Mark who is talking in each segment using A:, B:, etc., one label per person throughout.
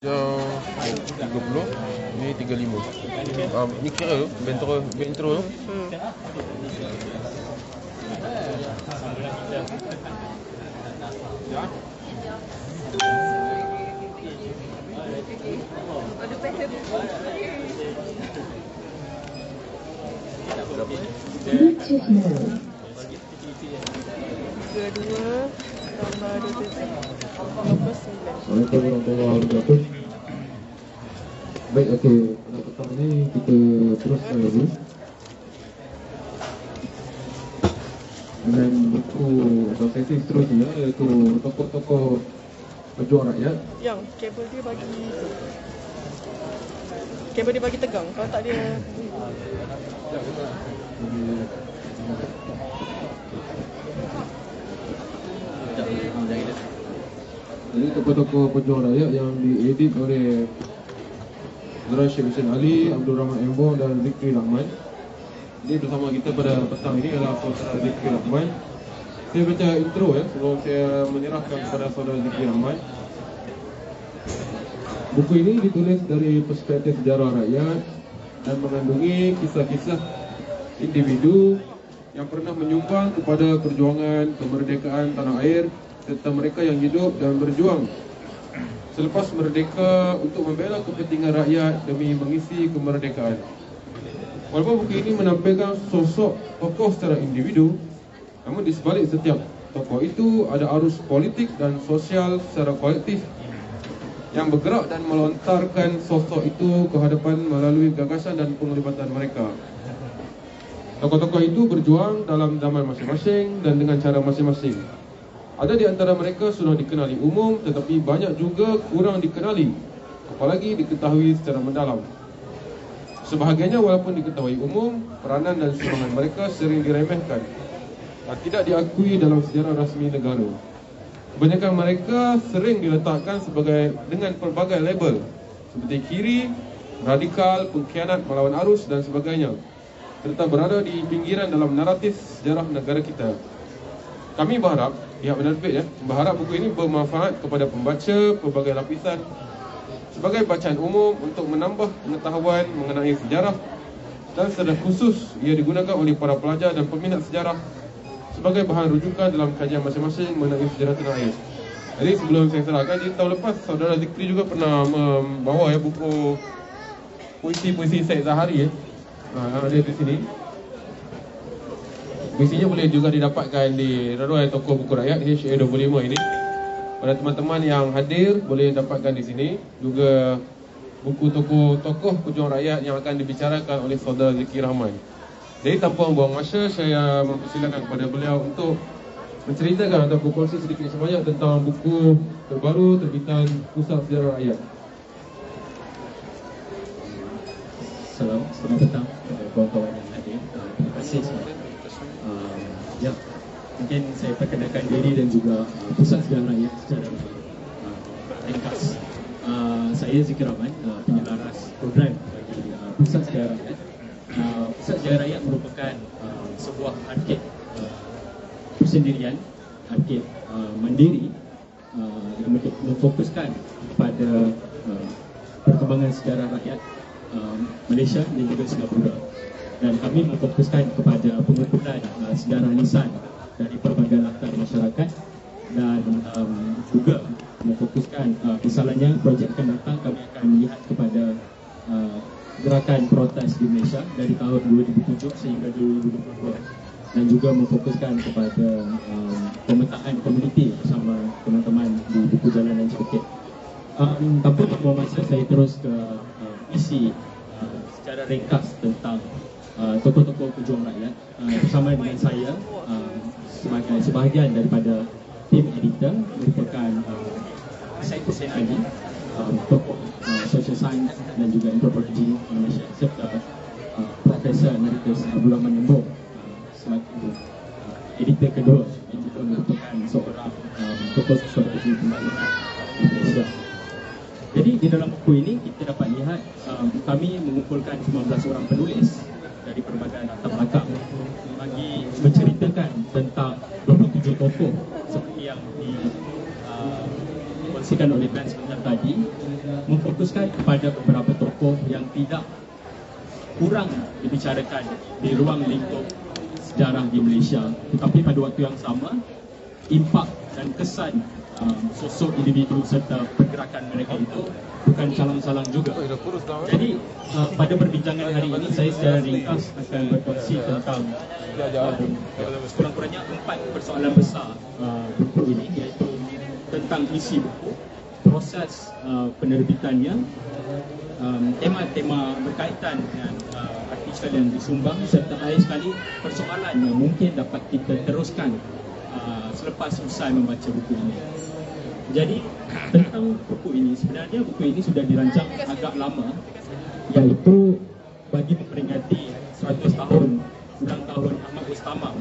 A: Jam 30 Ni 35 um, Ni kira Bentro Bentro.
B: Hmm.
C: Bluetooth mode.
B: Dua dua tambah dua tujuh Berapa sembilan
D: Assalamualaikum warahmatullahi wabarakatuh Baik, okey. Pada petang ni kita teruskan dulu Dengan buku atau sesi seterusnya iaitu tokoh-tokoh pejuang rakyat.
B: Yang kabel dia bagi Kabel dia bagi tegang. Kalau tak dia
D: Jadi tokoh-tokoh pejuang rakyat yang diedit oleh Saudara Syed Hussein Ali, Abdul Rahman Embo dan Zikri Rahman. Jadi bersama kita pada petang ini adalah Saudara Zikri Rahman. Saya baca intro ya sebelum saya menyerahkan kepada Saudara Zikri Rahman. Buku ini ditulis dari perspektif sejarah rakyat dan mengandungi kisah-kisah individu yang pernah menyumbang kepada perjuangan kemerdekaan tanah air serta mereka yang hidup dan berjuang selepas merdeka untuk membela kepentingan rakyat demi mengisi kemerdekaan. Walaupun buku ini menampilkan sosok tokoh secara individu, namun di sebalik setiap tokoh itu ada arus politik dan sosial secara kolektif yang bergerak dan melontarkan sosok itu ke hadapan melalui gagasan dan penglibatan mereka. Tokoh-tokoh itu berjuang dalam zaman masing-masing dan dengan cara masing-masing. Ada di antara mereka sudah dikenali umum tetapi banyak juga kurang dikenali, apalagi diketahui secara mendalam. Sebahagiannya walaupun diketahui umum, peranan dan sumbangan mereka sering diremehkan dan tidak diakui dalam sejarah rasmi negara. Kebanyakan mereka sering diletakkan sebagai dengan pelbagai label seperti kiri, radikal, pengkhianat, melawan arus dan sebagainya serta berada di pinggiran dalam naratif sejarah negara kita. Kami berharap, pihak penerbit ya, berharap buku ini bermanfaat kepada pembaca pelbagai lapisan sebagai bacaan umum untuk menambah pengetahuan mengenai sejarah dan secara khusus ia digunakan oleh para pelajar dan peminat sejarah sebagai bahan rujukan dalam kajian masing-masing mengenai sejarah tanah air. Jadi sebelum saya serahkan, di tahun lepas saudara Zikri juga pernah membawa ya buku puisi-puisi Syed Zahari ya. Ha, ada di sini. Puisinya boleh juga didapatkan di Raduai Toko Buku Rakyat HA25 ini. Pada teman-teman yang hadir boleh dapatkan di sini juga buku tokoh-tokoh pejuang rakyat yang akan dibicarakan oleh saudara Zikri Rahman. Jadi tanpa membuang masa saya mempersilakan kepada beliau untuk menceritakan atau berkongsi sedikit sebanyak tentang buku terbaru terbitan Pusat Sejarah Rakyat.
E: Salam, selamat petang kepada kawan-kawan yang hadir. Terima kasih semua. Mungkin saya perkenalkan diri dan juga uh, Pusat Sejarah Rakyat secara uh, ringkas. Uh, saya Zikir Rahman, uh, penyelaras program bagi uh, Pusat Sejarah Rakyat. Uh, Pusat Sejarah Rakyat merupakan uh, sebuah arkib uh, persendirian, arkib uh, mandiri uh, yang memfokuskan kepada uh, perkembangan sejarah rakyat uh, Malaysia dan juga Singapura dan kami memfokuskan kepada pengumpulan uh, sejarah lisan dari pelbagai latar masyarakat dan um, juga memfokuskan uh, misalnya projek akan datang kami akan melihat kepada uh, gerakan protes di Malaysia dari tahun 2007 sehingga 2022 dan juga memfokuskan kepada um, pemetaan komuniti bersama teman-teman di buku jalanan sedikit. Um, tanpa membuang masa saya terus ke uh, isi uh, secara ringkas tentang uh, tokoh-tokoh pejuang rakyat uh, bersama dengan saya uh, sebagai sebahagian daripada tim editor merupakan uh, Hussein Ali um, tokoh uh, social science dan juga anthropology Malaysia serta uh, Profesor Emeritus Abdul Rahman Nembo uh, selaku uh, editor kedua yang juga merupakan seorang um, tokoh pembangunan di Malaysia. Jadi di dalam buku ini kita dapat lihat um, kami mengumpulkan 15 orang penulis dari berbagai latar belakang bagi menceritakan tentang 27 tokoh seperti yang di uh, dikongsikan oleh Ben sebentar tadi fokuskan kepada beberapa tokoh yang tidak kurang dibicarakan di ruang lingkup sejarah di Malaysia. Tetapi pada waktu yang sama impak dan kesan sosok individu serta pergerakan mereka itu bukan calang-calang juga jadi uh, pada perbincangan hari ini saya secara ringkas akan berkongsi tentang uh, kurang-kurangnya empat persoalan besar uh, buku ini iaitu tentang isi buku, proses uh, penerbitannya, um, tema-tema berkaitan dengan uh, artikel yang disumbang serta akhir sekali persoalan yang mungkin dapat kita teruskan uh, selepas usai membaca buku ini. Jadi tentang buku ini sebenarnya buku ini sudah dirancang agak lama iaitu bagi memperingati 100 tahun ulang tahun Ahmad Ustamam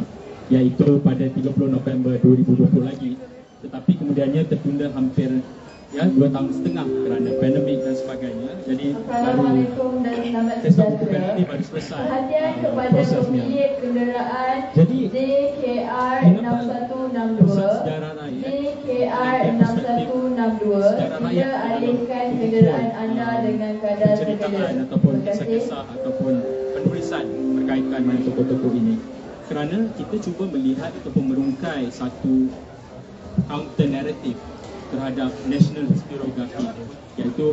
E: iaitu pada 30 November 2020 lagi. Tetapi kemudiannya tertunda hampir ya dua tahun setengah kerana pandemik dan sebagainya. Jadi baru
B: dan selamat sejahtera.
E: ini baru selesai
B: Perhatian
E: uh,
B: kepada
E: prosesnya.
B: pemilik kenderaan
E: Jadi,
B: JKR
E: kenapa
B: 6162
E: pusat
B: 6162
E: sejarah rakyat
B: Sila
E: dalam
B: alihkan kenderaan anda dengan
E: penceritaan
B: terkena.
E: ataupun kisah-kisah ataupun penulisan berkaitan dengan tokoh-tokoh ini. Kerana kita cuba melihat ataupun merungkai satu counter narrative terhadap national historiography iaitu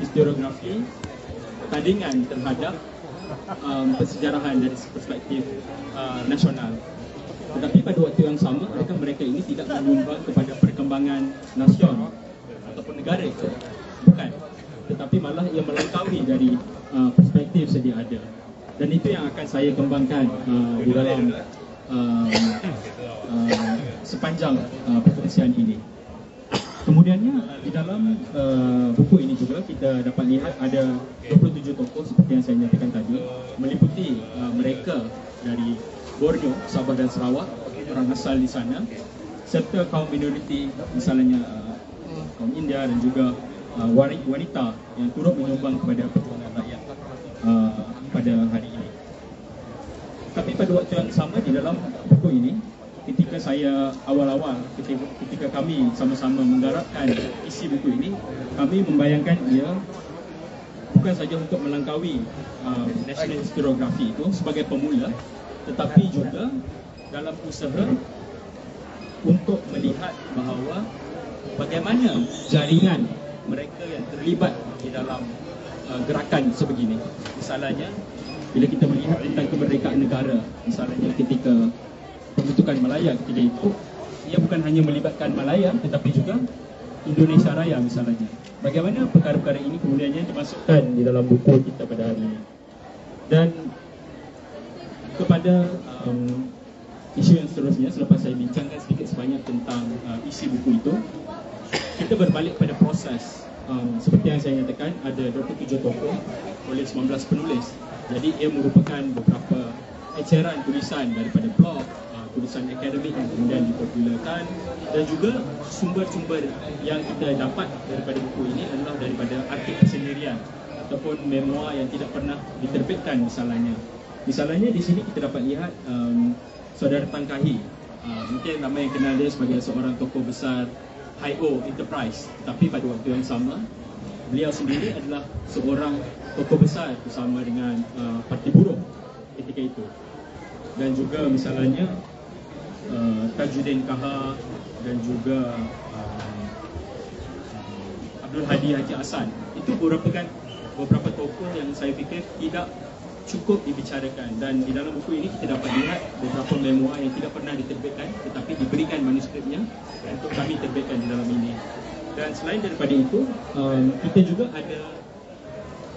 E: historiografi tandingan terhadap um, persejarahan dari perspektif uh, nasional. Tetapi pada waktu yang sama mereka mereka ini tidak menyumbang kepada perkembangan nasion ataupun negara itu bukan. Tetapi malah ia melangkaui dari uh, perspektif sedia ada. Dan itu yang akan saya kembangkan uh, di dalam uh, uh, sepanjang uh, perkongsian ini. Kemudiannya di dalam uh, buku ini juga kita dapat lihat ada 27 tokoh seperti yang saya nyatakan tadi meliputi uh, mereka dari Borneo, Sabah dan Sarawak, orang asal di sana serta kaum minoriti misalnya uh, kaum India dan juga uh, wanita yang turut menyumbang kepada perjuangan rakyat uh, pada hari ini. Tapi pada waktu yang sama di dalam buku ini ketika saya awal-awal ketika, ketika kami sama-sama menggarapkan isi buku ini kami membayangkan ia bukan saja untuk melangkaui uh, national historiography itu sebagai pemula tetapi juga dalam usaha untuk melihat bahawa bagaimana jaringan mereka yang terlibat di dalam uh, gerakan sebegini misalnya bila kita melihat tentang kemerdekaan negara misalnya ketika pembentukan Malaya ketika itu ia bukan hanya melibatkan Malaya tetapi juga Indonesia Raya misalnya. Bagaimana perkara-perkara ini kemudiannya dimasukkan di dalam buku kita pada hari ini. Dan kepada um, isu yang seterusnya selepas saya bincangkan sedikit sebanyak tentang uh, isi buku itu kita berbalik pada proses um, seperti yang saya nyatakan ada 27 tokoh oleh 19 penulis. Jadi ia merupakan beberapa eceran tulisan daripada blog uh, tulisan akademik yang kemudian dipopularkan dan juga sumber-sumber yang kita dapat daripada buku ini adalah daripada artikel sendirian ataupun memoir yang tidak pernah diterbitkan misalnya. Misalnya di sini kita dapat lihat um, saudara Tan Kahi uh, mungkin ramai yang kenal dia sebagai seorang tokoh besar Hi-O Enterprise tetapi pada waktu yang sama beliau sendiri adalah seorang tokoh besar bersama dengan uh, Parti Buruh ketika itu. Dan juga misalnya uh, Tajuddin Kaha dan juga uh, Abdul Hadi Haji Hassan. Itu merupakan beberapa tokoh yang saya fikir tidak cukup dibicarakan. Dan di dalam buku ini kita dapat lihat beberapa memoir yang tidak pernah diterbitkan tetapi diberikan manuskripnya untuk kami terbitkan di dalam ini. Dan selain daripada itu um, kita juga ada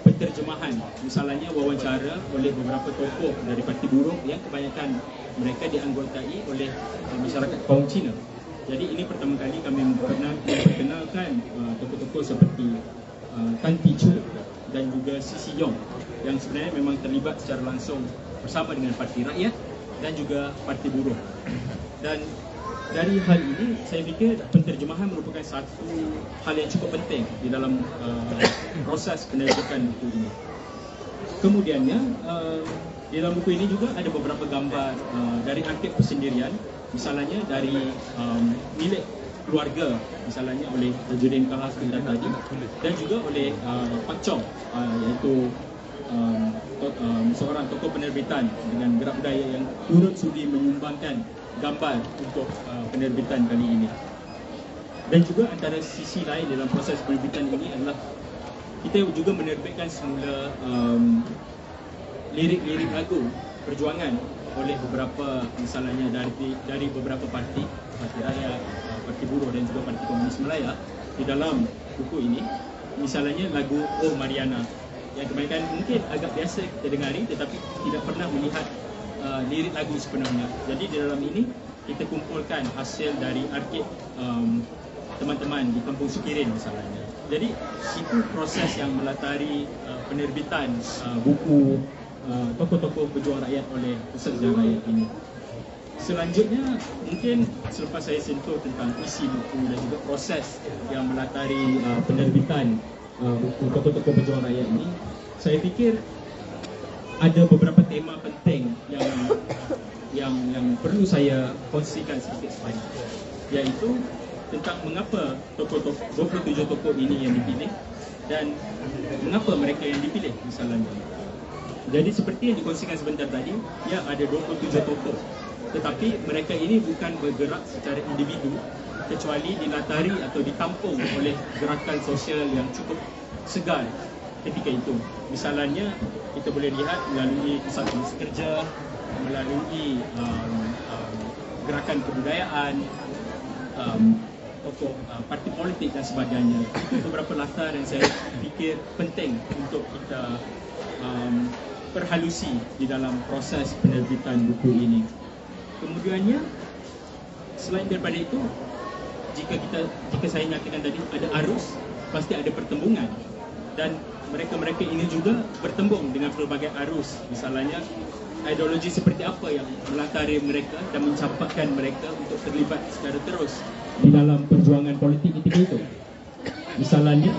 E: penterjemahan. Misalnya wawancara oleh beberapa tokoh dari Parti Buruh yang kebanyakan mereka dianggotai oleh uh, masyarakat kaum Cina. Jadi ini pertama kali kami memperkenal- memperkenalkan uh, tokoh-tokoh seperti uh, Tan Ti Chu dan juga Sisi Yong yang sebenarnya memang terlibat secara langsung bersama dengan Parti Rakyat dan juga Parti Buruh. Dan dari hal ini saya fikir penterjemahan merupakan satu hal yang cukup penting di dalam uh, proses penerbitan buku ini. Kemudiannya uh, di dalam buku ini juga ada beberapa gambar uh, dari arsip persendirian. Misalnya dari um, milik keluarga misalnya oleh Tajudin Kahas tadi. Dan juga oleh uh, Pak Chong uh, iaitu um, to- um, seorang tokoh penerbitan dengan gerak budaya yang turut sudi menyumbangkan gambar untuk uh, penerbitan kali ini. Dan juga antara sisi lain dalam proses penerbitan ini adalah kita juga menerbitkan semula um, lirik-lirik lagu perjuangan oleh beberapa misalnya dari dari beberapa parti, Parti Rakyat, uh, Parti Buruh dan juga Parti Komunis Melaya di dalam buku ini. Misalnya lagu Oh Mariana yang kebanyakan mungkin agak biasa kita dengari tetapi tidak pernah melihat uh, lirik lagu sebenarnya. Jadi di dalam ini kita kumpulkan hasil dari arkib um, teman-teman di Kampung Sukirin misalnya. Jadi itu proses yang melatari uh, penerbitan uh, buku uh, tokoh-tokoh rakyat oleh Pusat Sejarah Rakyat ini. Selanjutnya mungkin selepas saya sentuh tentang isi buku dan juga proses yang melatari uh, penerbitan uh, buku tokoh-tokoh pejuang rakyat ini, saya fikir ada beberapa tema penting yang yang yang perlu saya kongsikan sedikit sebanyak iaitu tentang mengapa tokoh-tokoh 27 tokoh ini yang dipilih dan mengapa mereka yang dipilih misalnya. Jadi seperti yang dikongsikan sebentar tadi, ya ada 27 tokoh. Tetapi mereka ini bukan bergerak secara individu kecuali dilatari atau ditampung oleh gerakan sosial yang cukup segar ketika itu. Misalnya kita boleh lihat melalui komisi kerja, melalui um, um, gerakan kebudayaan, um, tokoh uh, parti politik dan sebagainya. Itu beberapa latar yang saya fikir penting untuk kita um, perhalusi di dalam proses penerbitan buku ini. Kemudiannya selain daripada itu jika kita jika saya nyatakan tadi ada arus pasti ada pertembungan. Dan mereka-mereka ini juga bertembung dengan pelbagai arus. Misalnya ideologi seperti apa yang melatari mereka dan mencampakkan mereka untuk terlibat secara terus di dalam perjuangan politik ketika itu? Misalnya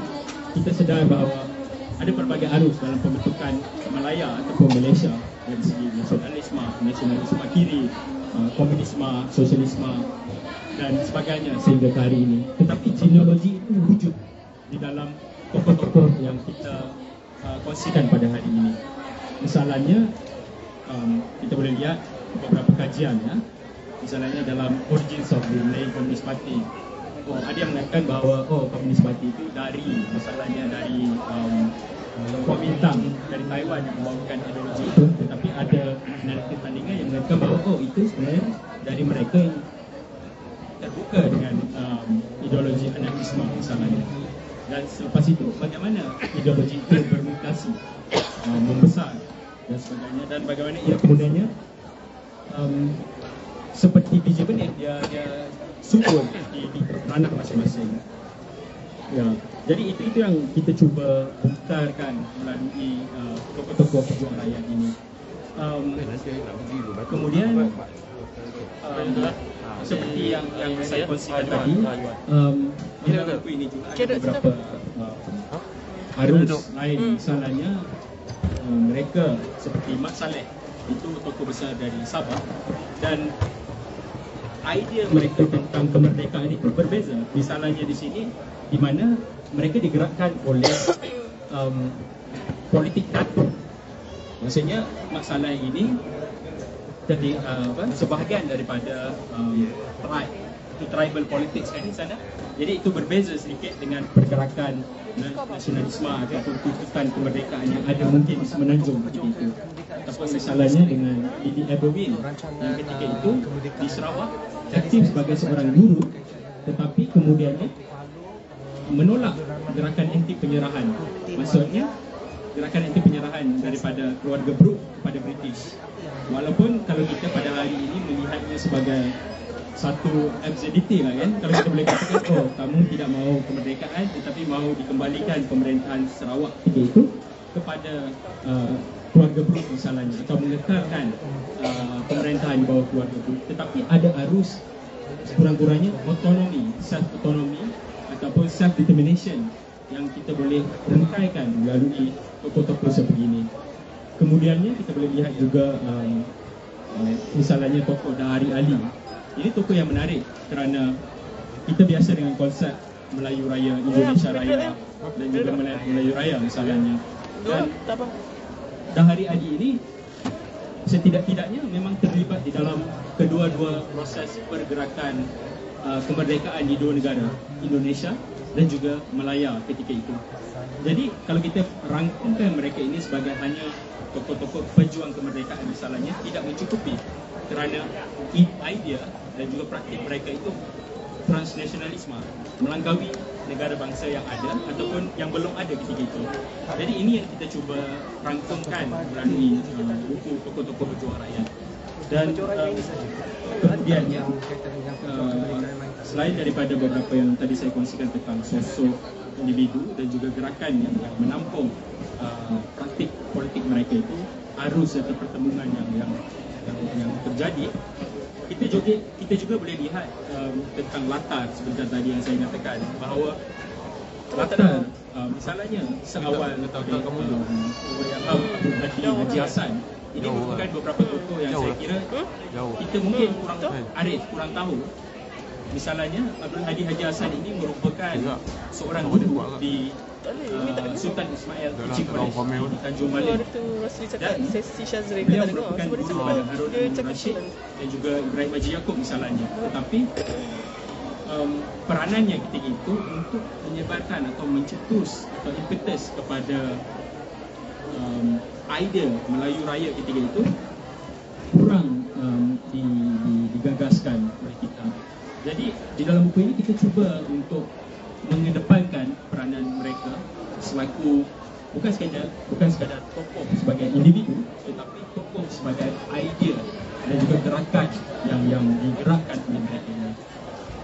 E: kita sedar bahawa ada pelbagai arus dalam pembentukan Malaya ataupun Malaysia. Dari segi nasionalisme, nasionalisme kiri, uh, komunisme, sosialisme dan sebagainya sehingga ke hari ini. Tetapi genealogi itu wujud di dalam tokoh-tokoh yang kita uh, kongsikan pada hari ini. Misalnya um, kita boleh lihat beberapa kajian ya. Misalnya dalam Origins of the Malay Communist Party Oh, ada yang mengatakan bahawa oh Komunis Parti itu dari misalnya dari um, Kuomintang dari Taiwan yang membawakan ideologi itu tetapi ada naratif tandingan yang mengatakan bahawa oh itu sebenarnya dari mereka terbuka dengan um, ideologi anarkisme misalnya dan selepas itu bagaimana ideologi itu bermutasi um, membesar dan sebagainya. Dan bagaimana ia kemudiannya um, seperti biji benih dia dia subur di, di anak masing-masing. Ya, jadi itu itu yang kita cuba bongkarkan melalui uh, tokoh-tokoh pejuang rakyat ini. Um, kemudian um, seperti yang yang saya kongsikan tadi, um, dalam buku ini juga. Ada beberapa uh, arus lain. Misalnya um, mereka seperti Mat Saleh itu tokoh besar dari Sabah dan idea mereka tentang kemerdekaan itu berbeza. Misalnya di sini di mana mereka digerakkan oleh um, politik NATO. Maksudnya masalah ini jadi uh, apa sebahagian daripada um, tribe itu tribal politics kan di sana. Jadi itu berbeza sedikit dengan pergerakan na- nasionalisme ataupun tuntutan kemerdekaan yang ada mungkin Semenanjung ketika itu. Ataupun misalnya dengan Didi Ebowin yang ketika itu di Sarawak aktif sebagai seorang guru tetapi kemudiannya menolak gerakan anti penyerahan. Maksudnya gerakan anti penyerahan daripada keluarga Brooke kepada British. Walaupun kalau kita pada hari ini melihatnya sebagai satu absurdity lah kan kalau kita boleh katakan oh kamu tidak mahu kemerdekaan tetapi mahu dikembalikan pemerintahan Sarawak ketika itu kepada uh, keluarga Brooke misalnya atau mengekalkan uh, pemerintahan di bawah keluarga Brooke tetapi ada arus sekurang-kurangnya otonomi self autonomy ataupun self determination yang kita boleh rangkaikan melalui tokoh-tokoh seperti ini kemudiannya kita boleh lihat juga um, uh, misalnya tokoh Dahari Ali ini tokoh yang menarik kerana kita biasa dengan konsep Melayu Raya, Indonesia Raya dan juga Melayu, Raya misalnya. Dan
B: tak apa.
E: dah hari-hari ini setidak-tidaknya memang terlibat di dalam kedua-dua proses pergerakan uh, kemerdekaan di dua negara, Indonesia dan juga Malaya ketika itu. Jadi kalau kita rangkumkan mereka ini sebagai hanya tokoh-tokoh pejuang kemerdekaan misalnya tidak mencukupi kerana idea dan juga praktik mereka itu transnasionalisme melangkaui negara bangsa yang ada ataupun yang belum ada ketika itu. Jadi ini yang kita cuba rangkumkan melalui uh, buku tokoh-tokoh pejuang rakyat. Dan uh, kemudiannya uh, selain daripada beberapa yang tadi saya kongsikan tentang sosok individu dan juga gerakan yang, menampung uh, praktik politik mereka itu arus atau pertemuan yang yang yang, yang terjadi kita juga kita juga boleh lihat um, tentang latar sebentar tadi yang saya katakan bahawa latar uh, misalnya seawal
A: kamu dulu.
E: um, Abdul Hadi Haji Hassan ini
A: Jauh,
E: merupakan
A: eh.
E: beberapa tokoh yang
A: Jauh,
E: saya
A: eh.
E: kira
A: Jauh.
E: kita mungkin kurang. Arif kurang tahu misalnya Abdul Hadi Haji Hassan ini merupakan
A: Tidak.
E: seorang guru
A: lah.
E: di uh. Sultan Ismail College
A: komen
E: di. Tanjung
B: Tu
E: Balin
B: hari tu Rosli cakap
E: Dan
B: sesi Syazri kita
E: beliau
B: tak dengar.
E: merupakan
B: Sebab dia
E: guru
B: cakap,
E: pada Harun
B: dia
E: Rashid dan juga Ibrahim Haji Yaakob misalnya tetapi um, peranannya ketika itu untuk menyebarkan atau mencetus atau impetus kepada um, idea Melayu Raya ketika itu kurang um, di, di, digagaskan. Jadi di dalam buku ini kita cuba untuk mengedepankan peranan mereka selaku bukan sekadar bukan sekadar tokoh sebagai individu tetapi tokoh sebagai idea dan juga gerakan yang yang digerakkan oleh mereka ini.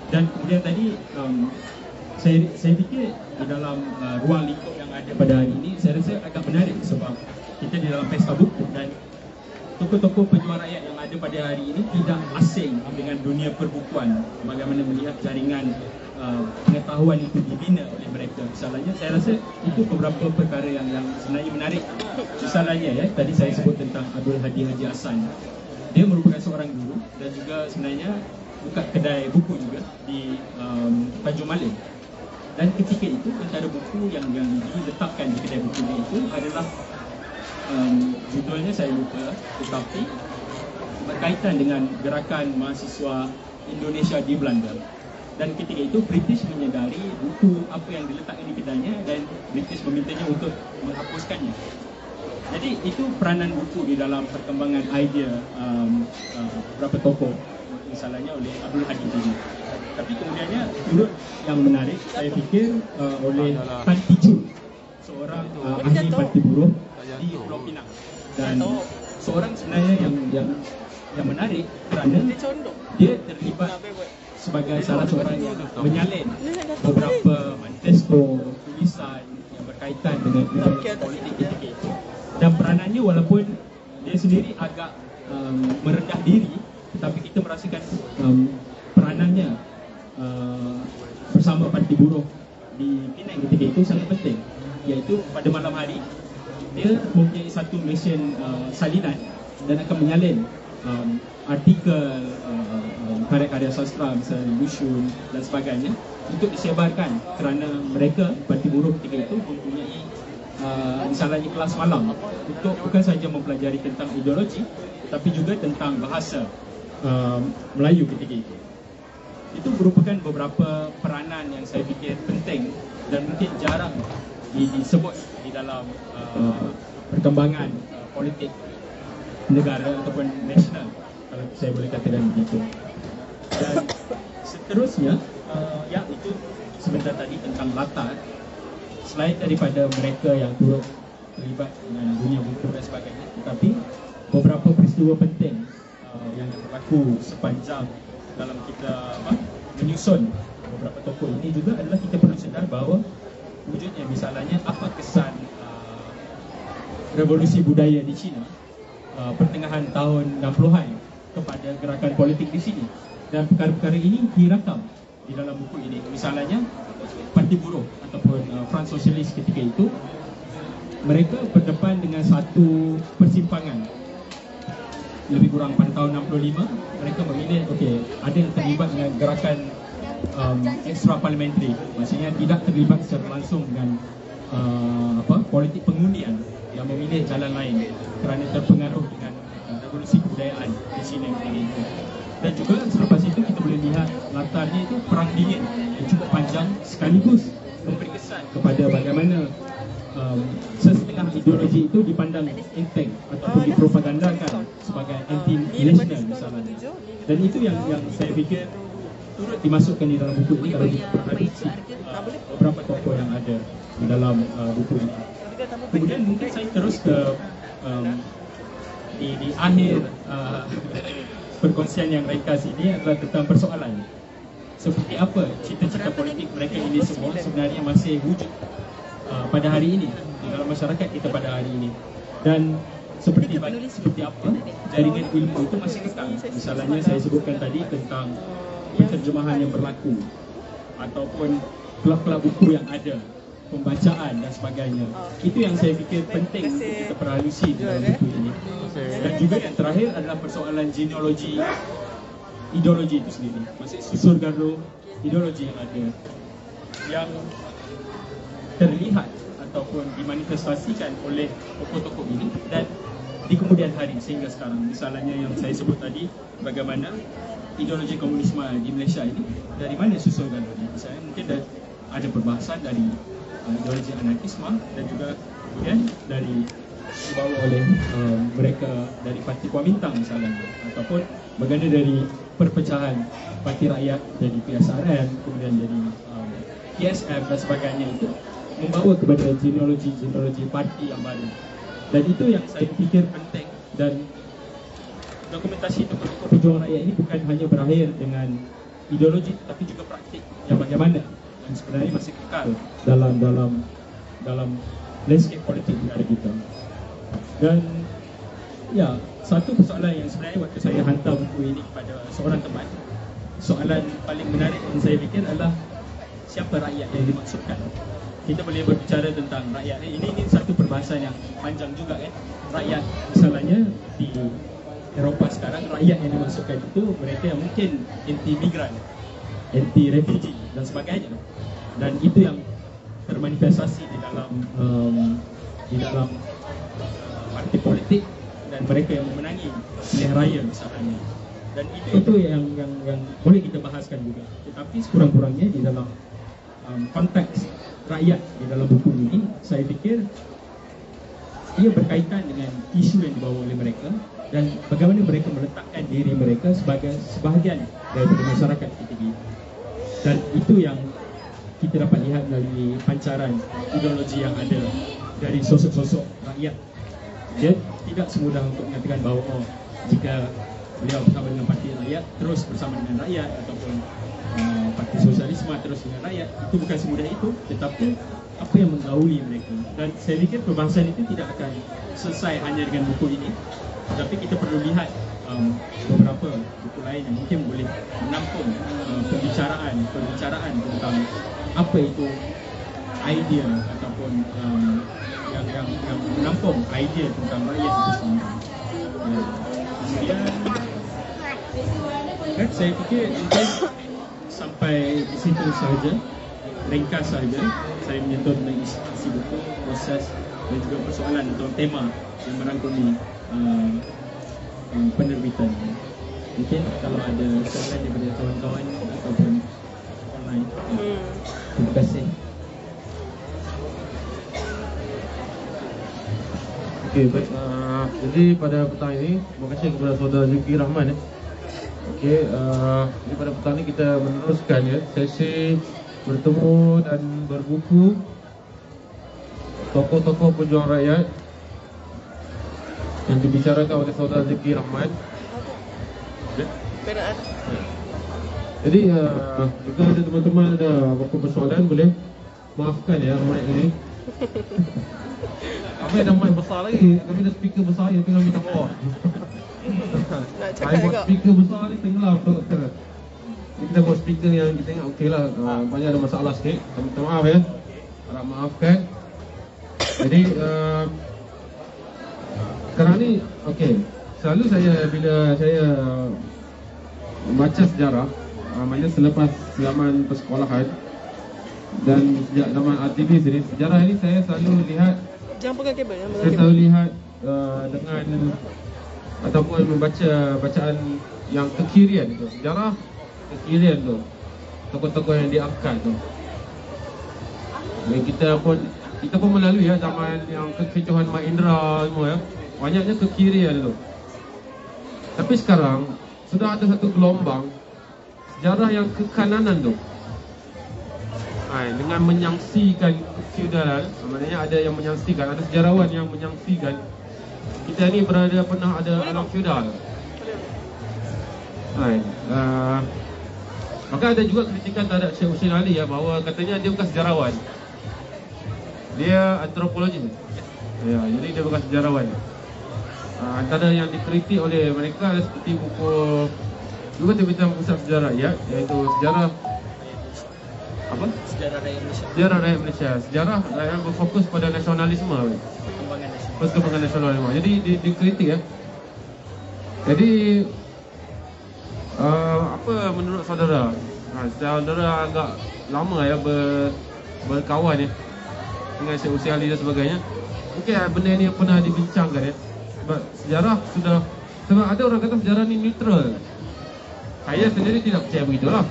E: Dan kemudian tadi um, saya saya fikir di dalam uh, ruang lingkup yang ada pada hari ini saya rasa agak menarik sebab kita di dalam pesta buku dan tokoh-tokoh pejuang rakyat yang ada pada hari ini tidak asing dengan dunia perbukuan. Bagaimana melihat jaringan uh, pengetahuan itu dibina oleh mereka. Misalnya saya rasa itu beberapa perkara yang yang sebenarnya menarik. Misalnya ya tadi saya sebut tentang Abdul Hadi Haji Hassan dia merupakan seorang guru dan juga sebenarnya buka kedai buku juga di um, Tanjung Malin dan ketika itu antara buku yang yang diletakkan di kedai buku itu adalah um, judulnya saya lupa tetapi berkaitan dengan gerakan mahasiswa Indonesia di Belanda. Dan ketika itu British menyedari buku apa yang diletakkan di kedainya dan British memintanya untuk menghapuskannya. Jadi itu peranan buku di dalam perkembangan idea um, uh, beberapa tokoh misalnya oleh Abdul Hadi ini. Tapi kemudiannya turut yang menarik saya fikir uh, oleh Tan Ticu seorang uh, ahli parti buruh di. Pulau Pinang. Dan seorang sebenarnya yang yang yang menarik kerana
B: Dia
E: terlibat sebagai salah seorang yang menyalin beberapa manifesto tulisan yang berkaitan dengan ideologi politik
B: sini, ya.
E: ketika itu dan peranannya walaupun dia sendiri agak um, merendah diri tetapi kita merasakan um, peranannya uh, bersama parti buruh di Penang ketika itu sangat penting iaitu pada malam hari dia mempunyai satu mesin uh, salinan dan akan menyalin um, artikel uh, um, karya-karya sastra misalnya Lusyun dan sebagainya untuk disebarkan kerana mereka parti buruh ketika itu mempunyai uh, misalnya kelas malam. Untuk bukan sahaja mempelajari tentang ideologi tetapi juga tentang bahasa um, Melayu ketika itu. Itu merupakan beberapa peranan yang saya fikir penting dan mungkin jarang di, disebut di dalam uh, perkembangan uh, politik negara ataupun nasional kalau saya boleh katakan begitu. Dan seterusnya uh, ya itu sebentar tadi tentang latar selain daripada mereka yang turut terlibat dengan dunia buku dan sebagainya tetapi beberapa peristiwa penting uh, yang berlaku sepanjang dalam kita apa, menyusun beberapa tokoh ini juga adalah kita perlu sedar bahawa wujudnya. Misalnya apa kesan uh, revolusi budaya di China uh, pertengahan tahun 60-an kepada gerakan politik di sini? Dan perkara-perkara ini direkam di dalam buku ini. Misalnya Parti Buruh ataupun uh, Front Sosialis ketika itu mereka berdepan dengan satu persimpangan. Lebih kurang pada tahun 65 mereka memilih okey ada yang terlibat dengan gerakan um, extra parliamentary maksudnya tidak terlibat secara langsung dengan uh, apa politik pengundian yang memilih jalan lain kerana terpengaruh dengan uh, revolusi kebudayaan di sini itu. Dan juga selepas itu kita boleh lihat latarnya itu perang dingin yang cukup panjang sekaligus memberi kesan kepada bagaimana um, sesetengah ideologi itu dipandang enteng ataupun dipropagandakan sebagai anti-national misalnya. Dan itu yang yang saya fikir turut dimasukkan di dalam buku ini kalau kita? Perhati uh, beberapa tokoh yang ada di dalam uh, buku ini. Kemudian mungkin saya terus ke um, di, di akhir uh, perkongsian yang ringkas ini adalah tentang persoalan. Seperti apa cita-cita politik mereka ini semua sebenarnya masih wujud uh, pada hari ini di dalam masyarakat kita pada hari ini. Dan seperti seperti apa jaringan ilmu itu masih kekal. Misalnya saya sebutkan tadi tentang penterjemahan yang berlaku. Ataupun kelab-kelab buku yang ada. Pembacaan dan sebagainya. Itu yang saya fikir penting untuk kita peralusi dalam buku ini. Dan juga yang terakhir adalah persoalan genealogi. Ideologi itu sendiri. Maksudnya susur gardu ideologi yang ada. Yang terlihat ataupun dimanifestasikan oleh tokoh-tokoh ini. Dan di kemudian hari sehingga sekarang. Misalnya yang saya sebut tadi bagaimana ideologi komunisme di Malaysia ini dari mana susul gardu ini misalnya mungkin dah ada perbahasan dari uh, ideologi anarkisme dan juga kemudian dari dibawa oleh uh, mereka dari Parti Kuomintang misalnya ataupun bagaimana dari perpecahan Parti Rakyat jadi PSRM kemudian jadi um, PSM dan sebagainya itu membawa kepada genealogi-genealogi parti yang baru dan itu yang saya fikir penting dan dokumentasi tokoh-tokoh pejuang rakyat ini bukan hanya berakhir dengan ideologi tapi juga praktik yang bagaimana yang sebenarnya masih kekal dalam dalam dalam landscape politik negara kita. Dan ya satu persoalan yang sebenarnya waktu saya hantar buku ini kepada seorang teman soalan paling menarik yang saya fikir adalah siapa rakyat yang dimaksudkan kita boleh berbicara tentang rakyat ini ini satu perbahasan yang panjang juga kan rakyat misalnya di Eropah sekarang rakyat yang dimaksudkan itu mereka yang mungkin anti migran anti refugee dan sebagainya. Dan itu yang termanifestasi di dalam um, di dalam uh, parti politik dan mereka yang memenangi pilihan raya misalnya. Dan itu itu yang yang yang boleh kita bahaskan juga. Tetapi sekurang-kurangnya di dalam um, konteks rakyat di dalam buku ini saya fikir ia berkaitan dengan isu yang dibawa oleh mereka dan bagaimana mereka meletakkan diri mereka sebagai sebahagian daripada masyarakat kita ini dan itu yang kita dapat lihat dari pancaran ideologi yang ada dari sosok-sosok rakyat. Dia tidak semudah untuk mengatakan bahawa oh, jika beliau bersama dengan parti rakyat terus bersama dengan rakyat ataupun uh, parti sosialisme terus dengan rakyat itu bukan semudah itu tetapi apa yang menggauli mereka dan saya fikir perbahasan itu tidak akan selesai hanya dengan buku ini tetapi kita perlu lihat um, beberapa buku lain yang mungkin boleh menampung uh, pembicaraan pembicaraan tentang apa itu idea ataupun um, yang, yang yang menampung idea tentang rakyat itu sendiri. Ya. Kemudian kan saya fikir sampai di situ saja ringkas saja saya menyentuh tentang isi, isi buku proses dan juga persoalan atau tema yang merangkumi uh, uh, penerbitan mungkin kalau ada soalan daripada kawan-kawan ataupun online
B: Hmm.
E: terima kasih
D: Okey, baik. Uh, jadi pada petang ini, terima kasih kepada saudara Zulki Rahman ya. Okey, uh, jadi pada petang ini kita meneruskan ya sesi bertemu dan berbuku tokoh-tokoh pejuang rakyat yang dibicarakan oleh saudara Zulki Rahman. Okay. Jadi uh, jika ada teman-teman ada apa-apa persoalan boleh maafkan ya mic ini. Apa yang mic besar lagi? Kami ada speaker besar yang tengah minta bawah.
B: Nak
D: Saya
B: cakap
D: buat
B: juga.
D: speaker besar ni tenggelam tu. Kita buat speaker yang kita ingat okey lah. Uh, banyak ada masalah sikit. Minta maaf ya. Harap maafkan. Jadi uh, sekarang ni okey. Selalu saya bila saya baca sejarah uh, Maknanya selepas zaman persekolahan Dan sejak zaman aktivis ini Sejarah ini saya selalu lihat
B: Jangan pegang kabel, jangan
D: Saya
B: pegang
D: selalu
B: kabel.
D: lihat uh, dengan Ataupun membaca bacaan yang kekirian itu Sejarah kekirian tu Tokoh-tokoh yang diangkat tu Dan kita pun kita pun melalui ya zaman yang kekecohan Mak Indra semua ya. Banyaknya kekirian tu. Tapi sekarang sudah ada satu gelombang sejarah yang kekananan tu. Hai, dengan menyangsikan kefeudalan, maknanya ada yang menyangsikan, ada sejarawan yang menyangsikan kita ni berada pernah ada alam feudal. Hai, uh, maka ada juga kritikan terhadap Syekh Hussein Ali ya bahawa katanya dia bukan sejarawan. Dia antropologis. Ya, jadi dia bukan sejarawan. Uh, antara yang dikritik oleh mereka adalah seperti buku juga terbitan pusat sejarah ya, iaitu sejarah apa?
E: Sejarah rakyat Malaysia
D: Sejarah rakyat Malaysia. Sejarah yang berfokus pada nasionalisme.
E: Perkembangan nasional
D: Perkembangan nasionalisme. Jadi di, dikritik ya. Jadi uh, apa menurut saudara? Ha, saudara agak lama ya ber, berkawan ya dengan Syekh Usi Ali dan sebagainya. Mungkin uh, benda ni pernah dibincangkan ya. Sebab sejarah sudah sebab ada orang kata sejarah ni neutral. Saya sendiri tidak percaya begitulah.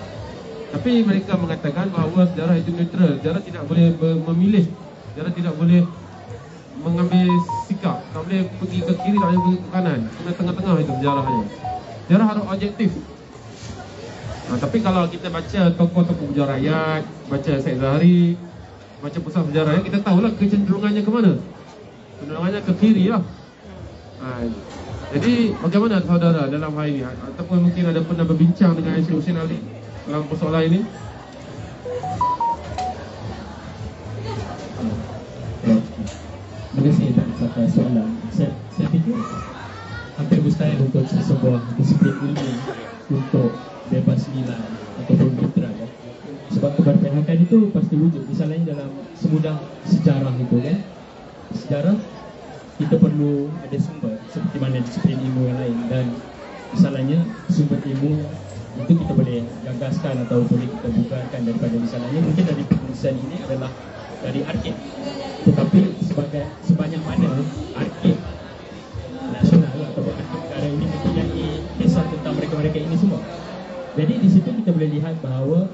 D: Tapi mereka mengatakan bahawa sejarah itu neutral. Sejarah tidak boleh memilih. Sejarah tidak boleh mengambil sikap. Tak boleh pergi ke kiri, tak boleh pergi ke kanan. Kena tengah-tengah itu sejarahnya. Sejarah harus objektif. Ha, tapi kalau kita baca tokoh-tokoh bujar rakyat, baca Syed Zahari, baca pusat sejarah kita tahulah kecenderungannya ke mana. Kecenderungannya ke kiri lah. Ha, jadi bagaimana saudara dalam hal ini? Ataupun mungkin ada pernah berbincang dengan Syed Hussein Ali dalam persoalan ini?
E: Atas soalan. Saya, saya fikir hampir mustahil untuk sebuah disiplin ilmu untuk bebas nilai ataupun fitrah kan. Sebab keberpihakan itu pasti wujud. Misalnya dalam semudah sejarah itu kan. Sejarah kita perlu ada sumber seperti mana disiplin ilmu yang lain dan misalnya sumber ilmu itu kita boleh gagaskan atau boleh kita bukakan daripada misalnya mungkin dari penulisan ini adalah dari arkib tetapi sebagai sebanyak mana arkib nasional atau arkib negara ini mempunyai kisah tentang mereka-mereka ini semua? Jadi di situ kita boleh lihat bahawa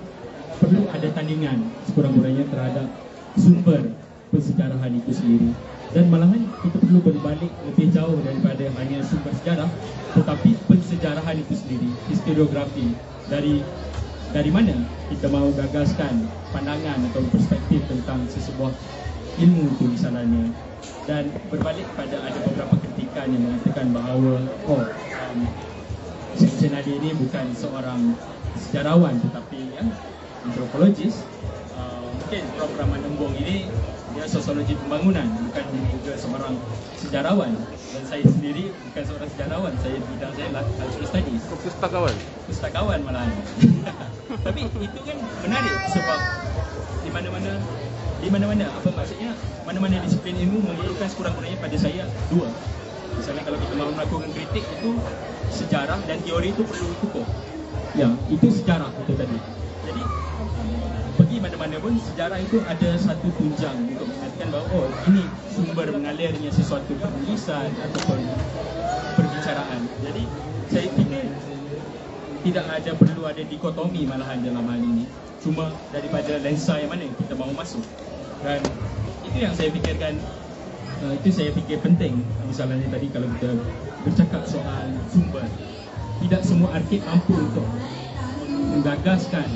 E: perlu ada tandingan sekurang-kurangnya terhadap sumber persejarahan itu sendiri. Dan malahan kita perlu berbalik lebih jauh daripada hanya sumber sejarah tetapi pensejarahan itu sendiri historiografi dari dari mana kita mahu gagaskan pandangan atau perspektif tentang sesebuah ilmu itu misalnya dan berbalik pada ada beberapa kritikan yang mengatakan bahawa oh um, Hussein Ali ini bukan seorang sejarawan tetapi ya, antropologis uh, mungkin Prof. Rahman Embong ini dia sosiologi pembangunan bukan juga seorang sejarawan dan saya sendiri bukan seorang sejarawan saya bidang saya lah cultural studies.
A: Pustakawan.
E: pustakawan malahan. Tapi itu kan menarik sebab di mana-mana di mana-mana apa maksudnya? Mana-mana disiplin ilmu memerlukan sekurang-kurangnya pada saya dua. Misalnya kalau kita mahu melakukan kritik itu sejarah dan teori itu perlu kukuh ya itu sejarah itu tadi. Jadi mana-mana pun sejarah itu ada satu tunjang untuk mengatakan bahawa oh ini sumber mengalirnya sesuatu penulisan ataupun perbicaraan. Jadi saya fikir tidak ada perlu ada dikotomi malahan dalam hal ini. Cuma daripada lensa yang mana kita mahu masuk. Dan itu yang saya fikirkan uh, itu saya fikir penting. Misalnya tadi kalau kita bercakap soal sumber tidak semua arkib mampu untuk menggagaskan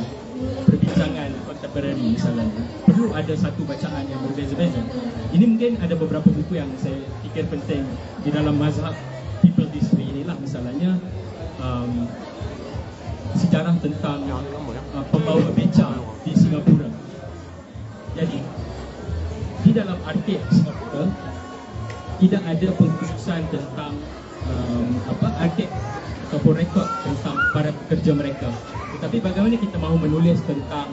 E: perbincangan contemporary misalnya perlu ada satu bacaan yang berbeza-beza. Ini mungkin ada beberapa buku yang saya fikir penting di dalam mazhab people history inilah misalnya um, sejarah tentang uh, pembawa beca di Singapura. Jadi di dalam arkib Singapura tidak ada pengkhususan tentang um, apa arkib ataupun rekod tentang para pekerja mereka. Tetapi bagaimana kita mahu menulis tentang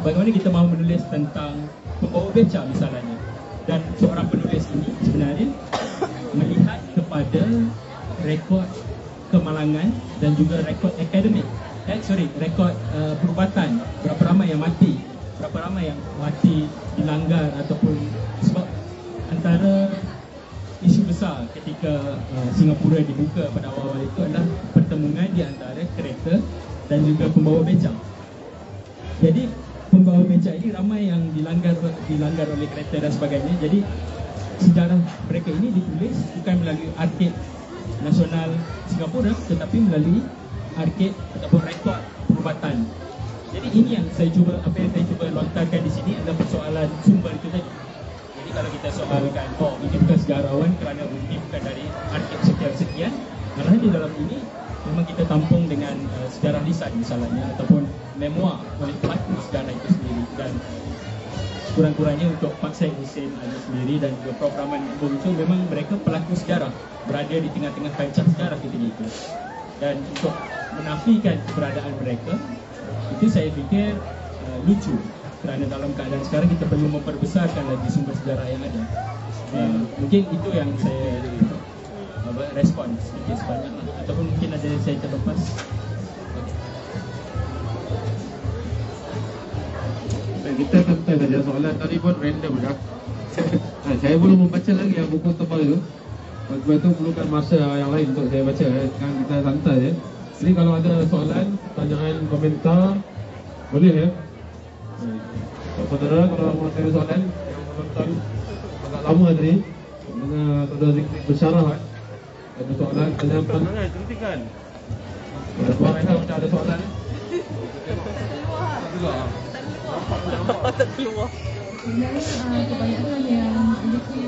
E: bagaimana kita mahu menulis tentang pembawa beca misalnya dan seorang penulis ini sebenarnya melihat kepada rekod kemalangan dan juga rekod akademik. Eh, sorry, rekod uh, perubatan. Berapa ramai yang mati, berapa ramai yang mati dilanggar ataupun sebab antara isu besar ketika uh, Singapura dibuka pada awal-awal itu adalah pertemuan di antara kereta dan juga pembawa becak. Jadi pembawa becak ini ramai yang dilanggar dilanggar oleh kereta dan sebagainya. Jadi sejarah mereka ini ditulis bukan melalui arkid nasional Singapura tetapi melalui arkid ataupun rekod perubatan. Jadi ini yang saya cuba apa yang saya cuba lontarkan di sini adalah persoalan sumber itu tadi. Jadi kalau kita soalkan oh ini bukan sejarawan kerana bukti bukan dari arkid sekian-sekian, kerana di dalam ini memang kita tampung dengan uh, sejarah lisan misalnya ataupun memoir oleh pelaku sejarah itu sendiri. Dan kurang-kurangnya untuk Pak Syed Hussein ada sendiri dan juga Prof. Rahman Ibu itu memang mereka pelaku sejarah berada di tengah-tengah kancah sejarah ketika itu. Dan untuk menafikan keberadaan mereka itu saya fikir uh, lucu. Kerana dalam keadaan sekarang kita perlu memperbesarkan lagi sumber sejarah yang ada. Uh, mungkin itu yang saya apa, respon sedikit sebanyak lah. ataupun mungkin ada saya terlepas
D: Eh, Kita santai saja soalan tadi pun random dah. Ha, saya belum membaca lagi yang buku tebal itu. Sebab itu perlukan masa yang lain untuk saya baca. eh. Sekarang kita santai je. Jadi kalau ada soalan, pertanyaan, komentar, boleh ya. Hmm. Saudara, kalau mau ada soalan, yang menonton agak lama tadi, dengar saudara Zikri bersyarah kan. Ada soalan, tanya apa?
A: Jangan, cantikan.
D: Ada tuan Raihan macam ada soalan.
B: Tak keluar.
C: Sebenarnya uh, kebanyakan yang industri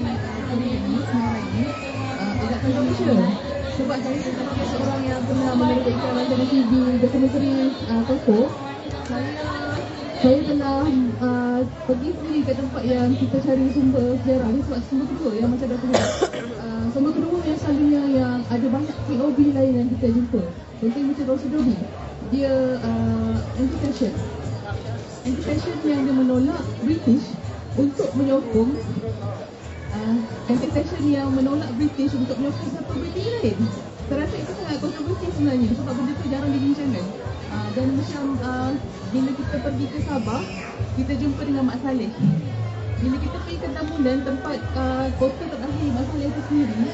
C: hari ini sekarang ini tidak controversial sebab saya sebagai seorang yang pernah menerbitkan rancangan TV dokumentari uh, toko saya saya telah uh, pergi sendiri ke tempat yang kita cari sumber sejarah ni sebab sumber kedua yang macam dah terlihat uh, sumber kedua yang selalunya yang ada banyak POV lain yang kita jumpa contohnya macam Rosidobi dia uh, anti-fashion anti-fashion yang dia menolak British untuk menyokong uh, anti-fashion yang menolak British untuk menyokong siapa British lain. Saya rasa itu sangat kontroversi sebenarnya sebab benda tu jarang dibincangkan. Uh, dan macam uh, bila kita pergi ke Sabah, kita jumpa dengan Mak Saleh. Bila kita pergi ke Tamunan, tempat uh, kota terakhir Mak Saleh itu sendiri,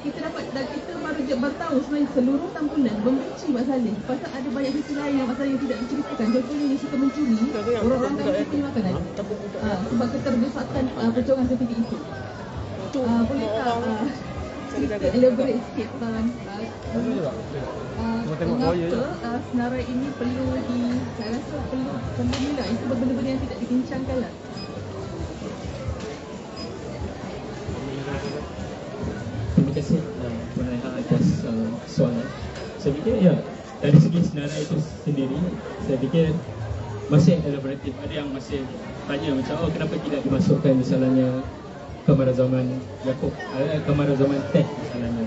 C: kita dapat dan kita baru je bertahu sebenarnya seluruh tampunan membenci Mak Saleh. Pasal ada banyak sisi lain yang Mak Saleh tidak diceritakan contohnya dia suka mencuri orang-orang kaya suka makanan ha, sebab keterdesakan uh, perjuangan ketika itu. Uh, boleh tak uh, kita elaborate sikit uh, uh, mengapa uh, senarai ini perlu di saya rasa perlu perlu lah itu benda-benda yang tidak dibincangkan lah
E: Terima kasih uh, Puan Reha atas uh, soalan. Saya fikir ya dari segi senarai itu sendiri, saya fikir masih elaboratif. Ada yang masih tanya macam oh kenapa tidak dimasukkan misalnya kamera zaman Yaakob, uh, kamera zaman Teh misalnya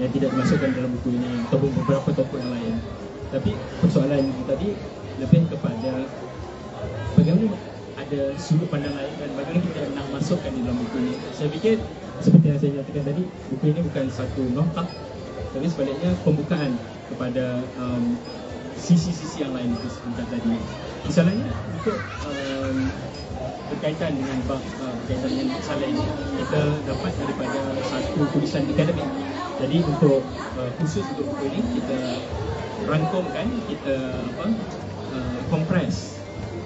E: yang tidak dimasukkan dalam buku ini ataupun beberapa tokoh yang lain. Tapi persoalan tadi lebih kepada bagaimana ada sudut pandang lain dan bagaimana kita nak masukkan di dalam buku ini. Saya fikir seperti yang saya nyatakan tadi, buku ini bukan satu nokta tapi sebaliknya pembukaan kepada um, sisi-sisi yang lain itu sebentar tadi. Misalnya untuk um, berkaitan dengan bab uh, berkaitan dengan masalah ini kita dapat daripada satu tulisan akademik. Jadi untuk uh, khusus untuk buku ini kita rangkumkan kita apa uh, compress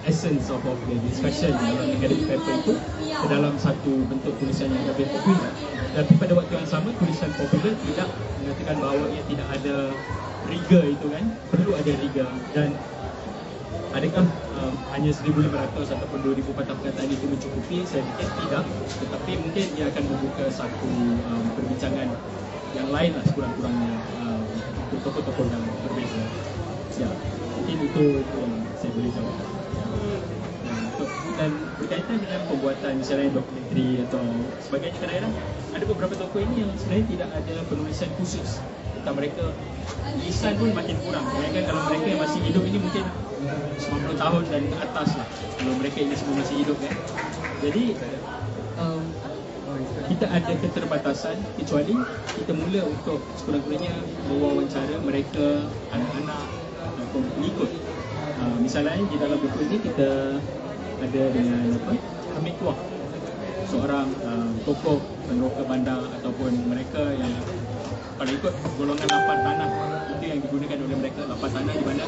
E: essence of, of the discussion dalam academic paper itu ke dalam satu bentuk tulisan yang lebih popular. Tapi pada waktu yang sama tulisan popular tidak mengatakan bahawa ia tidak ada riga itu kan, perlu ada riga dan adakah um, hanya 1500 ataupun 2000 patah perkataan itu mencukupi? Saya fikir tidak, tetapi mungkin ia akan membuka satu um, perbincangan yang lain lah sekurang-kurangnya um, untuk tokoh-tokoh yang berbeza. Ya, mungkin itu, yang saya boleh jawab. Untuk, dan berkaitan dengan pembuatan misalnya dokumentari atau sebagainya kadang-kadang ada beberapa tokoh ini yang sebenarnya tidak ada penulisan khusus tentang mereka lisan pun makin kurang Bayangkan kalau mereka yang masih hidup ini mungkin 90 tahun dan ke atas lah kalau mereka ini semua masih hidup kan jadi um, kita ada keterbatasan kecuali kita mula untuk sekurang-kurangnya mewawancara mereka anak-anak ataupun pengikut. Uh, misalnya di dalam buku ini kita ada dengan apa? Hamid Tuah seorang uh, tokoh peneroka bandar ataupun mereka yang kalau ikut golongan lapan tanah itu yang digunakan oleh mereka lapan tanah di mana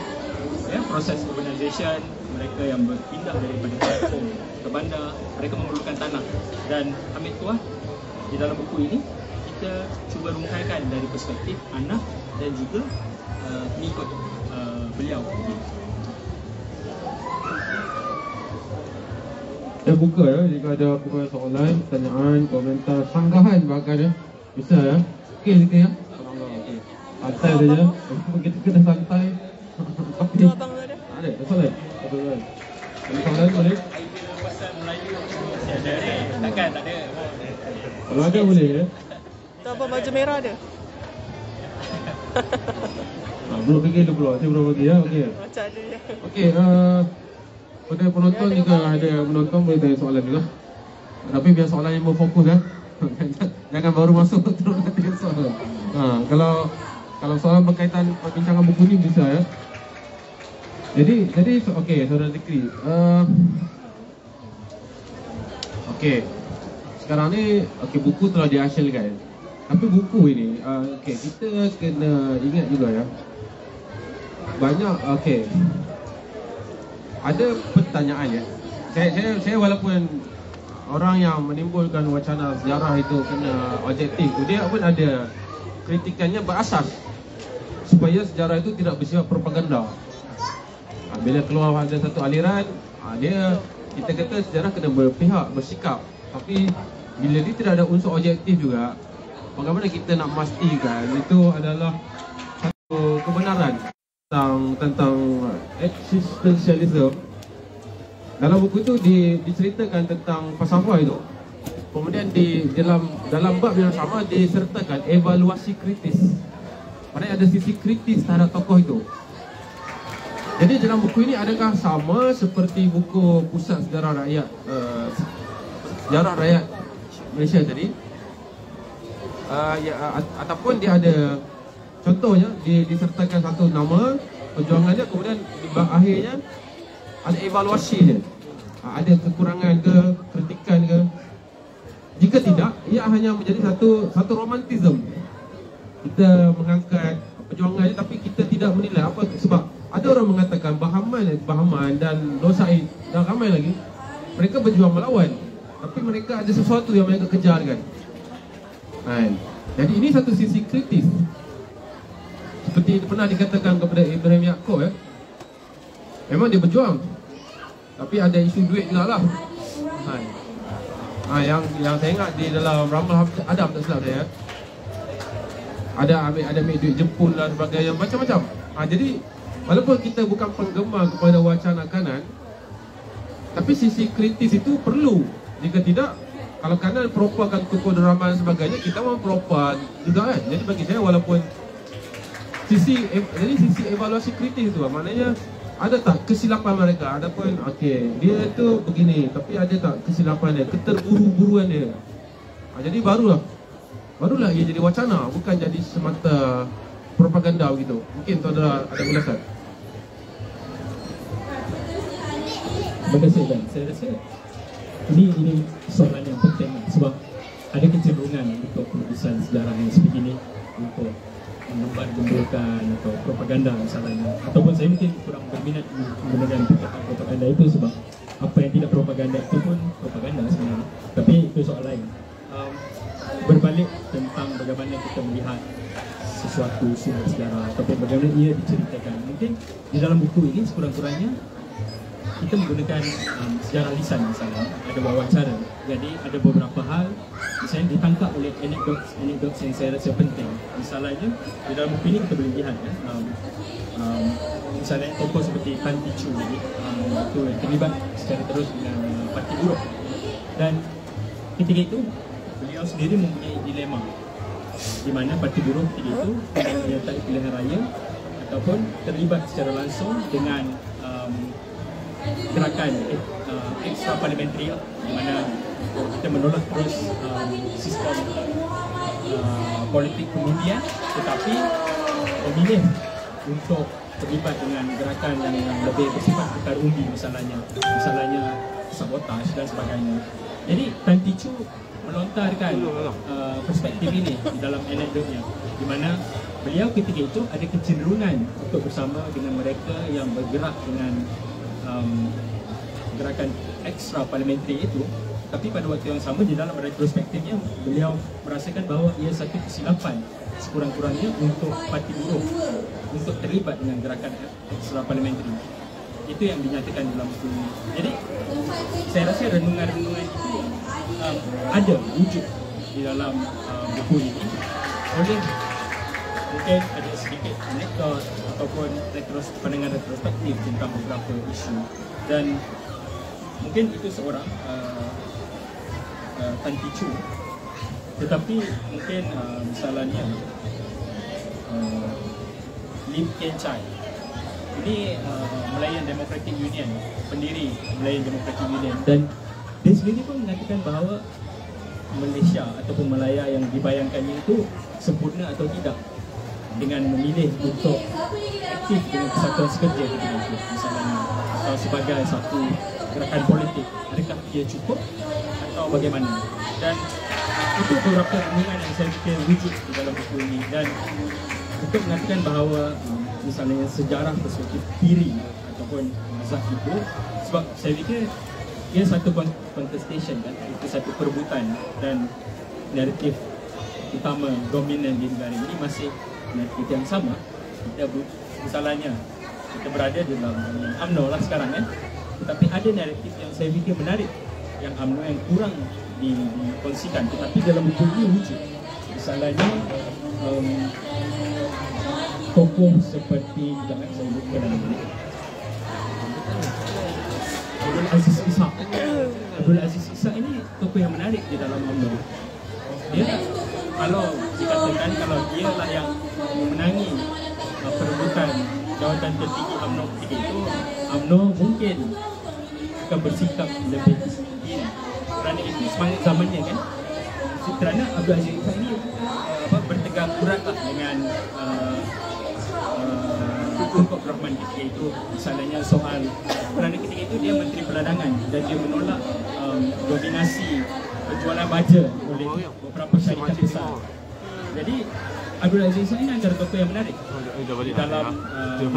E: ya proses urbanization mereka yang berpindah daripada kampung ke bandar mereka memerlukan tanah dan Hamid Tuah di dalam buku ini kita cuba rungkaikan dari perspektif anak dan juga uh, pengikut uh, beliau
D: Saya buka ya jika ada apa soalan, pertanyaan, komentar, sanggahan bahkan ya. Bisa ya. Okey sikit ya. Santai saja. Kita kena santai. Okey.
B: Tu abang ada.
D: Ada, ada soalan. Soalan. Ada soalan boleh?
E: pasal Melayu ada takkan tak ada
D: Kalau ada boleh ya.
B: Tu abang baju merah ada.
D: Ha, belum fikir dulu pula. Saya belum bagi ya. Okey.
B: Macam ada je.
D: Okey, uh, pada penonton jika ada menonton boleh tanya soalan juga. Tapi biar soalan yang berfokus ya. Jangan baru masuk terus nanti soalan. Ha, kalau kalau soalan berkaitan perbincangan buku ni bisa ya. Jadi jadi so- okey saudara Zikri. Uh, okey. Sekarang ni okey buku telah dihasilkan. Tapi buku ini uh, okey kita kena ingat juga ya. Banyak okey ada pertanyaan ya. Saya, saya, saya walaupun orang yang menimbulkan wacana sejarah itu kena objektif, dia pun ada kritikannya berasas supaya sejarah itu tidak bersifat propaganda. Bila keluar ada satu aliran, ha, dia kita kata sejarah kena berpihak, bersikap. Tapi bila dia tidak ada unsur objektif juga, bagaimana kita nak memastikan itu adalah satu kebenaran tentang tentang existentialism dalam buku itu di, diceritakan tentang falsafah itu. Kemudian di dalam dalam bab yang sama disertakan evaluasi kritis. Maksudnya ada sisi kritis terhadap tokoh itu jadi dalam buku ini adakah sama seperti buku pusat sejarah rakyat uh, sejarah rakyat Malaysia tadi? Uh, ya, uh, ataupun dia ada contohnya di, disertakan satu nama perjuangannya kemudian di akhirnya ada evaluasi dia. Ha, ada kekurangan ke kritikan ke? Jika tidak ia hanya menjadi satu satu romantism kita mengangkat perjuangan dia tapi kita tidak menilai apa sebab ada orang mengatakan Bahaman Bahaman dan Nur Said dan ramai lagi mereka berjuang melawan tapi mereka ada sesuatu yang mereka kejar kan Kan? Jadi ini satu sisi kritis Seperti pernah dikatakan kepada Ibrahim Yaakob ya. Memang dia berjuang Tapi ada isu duit juga lah kan? ha, yang, yang saya ingat di dalam Ramal Adam tak silap saya Ada ambil, ada ambil duit jemput lah sebagainya Macam-macam ha, Jadi walaupun kita bukan penggemar kepada wacana kanan Tapi sisi kritis itu perlu. Jika tidak kalau kanan drama dan sebagainya kita mau propag juga kan? Jadi bagi saya walaupun sisi jadi sisi evaluasi kritis tu lah. maknanya ada tak kesilapan mereka? Ada pun okey dia tu begini tapi ada tak kesilapan dia? Keterburu-buruan dia. Ha, jadi barulah. Barulah ia jadi wacana bukan jadi semata propaganda begitu. Mungkin tuan ada ulasan
E: Terima kasih Ben. Saya rasa ini ini soalan yang penting lah. sebab ada kecenderungan untuk penulisan sejarah yang sebegini untuk memban gemburkan atau propaganda misalnya ataupun saya mungkin kurang berminat menggunakan perkataan propaganda itu sebab apa yang tidak propaganda itu pun propaganda sebenarnya tapi itu soal lain um, berbalik tentang bagaimana kita melihat sesuatu sumber sejarah ataupun bagaimana ia diceritakan mungkin di dalam buku ini sekurang-kurangnya kita menggunakan um, sejarah lisan misalnya ada wawancara. Jadi ada beberapa hal misalnya ditangkap oleh anekdot anekdot yang saya rasa penting. Misalnya di dalam buku ini kita boleh lihat ya um, um, misalnya tokoh seperti Tan Tichu ini um, itu yang terlibat secara terus dengan uh, parti buruh. Dan ketika itu beliau sendiri mempunyai dilema di mana parti buruh ketika itu menyertai pilihan raya ataupun terlibat secara langsung dengan gerakan uh, extra parliamentary lah, di mana kita menolak terus um, sistem uh, politik pengundian tetapi memilih untuk terlibat dengan gerakan yang, lebih bersifat akar undi misalnya misalnya sabotaj dan sebagainya. Jadi Tan Ticu melontarkan uh, perspektif ini di dalam anekdotnya di mana beliau ketika itu ada kecenderungan untuk bersama dengan mereka yang bergerak dengan um, gerakan ekstra parliamentary itu tapi pada waktu yang sama di dalam retrospektifnya beliau merasakan bahawa ia satu kesilapan sekurang-kurangnya untuk parti buruh untuk terlibat dengan gerakan ekstra parliamentary itu yang dinyatakan dalam buku ini. Jadi saya rasa renungan-renungan itu um, ada wujud di dalam um, buku ini. Oleh mungkin ada sedikit anekdot ataupun retros, pandangan retrospektif tentang beberapa isu. Dan mungkin itu seorang uh, uh, Tan Ticu tetapi mungkin uh, misalnya uh, Lim Kian Chai. Ini uh, Melayan Democratic Union pendiri Melayan Democratic Union. Dan dia sendiri pun mengatakan bahawa Malaysia ataupun Malaya yang dibayangkannya itu sempurna atau tidak dengan memilih untuk aktif dengan kesatuan sekerja misalnya sebagai satu gerakan politik. Adakah dia cukup atau bagaimana? Dan itu beberapa renungan yang saya fikir wujud di dalam buku ini. Dan untuk mengatakan bahawa um, misalnya sejarah perspektif kiri ataupun mazhab itu sebab saya fikir ia satu con- contestation kan? Itu satu perebutan dan naratif utama dominan di negara ini masih naratif yang sama bu- misalnya kita berada dalam UMNO lah sekarang kan tetapi ada naratif yang saya fikir menarik yang UMNO yang kurang di, dikongsikan. Tetapi dalam buku ini wujud misalnya um, tokoh seperti jangan saya lupa dalam ini. Abdul Aziz Ishak. Abdul Aziz Ishak ini tokoh yang menarik di dalam UMNO. Dia kalau dikatakan kalau dia lah yang memenangi uh, perebutan jawatan tertinggi UMNO. Ketika itu UMNO mungkin akan bersikap lebih kerana itu semangat zamannya kan? Kerana Abdul Aziz Ishak ini uh, apa, bertegang kurat lah dengan uh, uh, Rahman ketika itu misalnya soal kerana ketika itu dia Menteri Perdagangan dan dia menolak um, dominasi penjualan baja oleh beberapa syarikat besar jadi Abdul Aziz ini antara tokoh yang menarik. Di dalam um,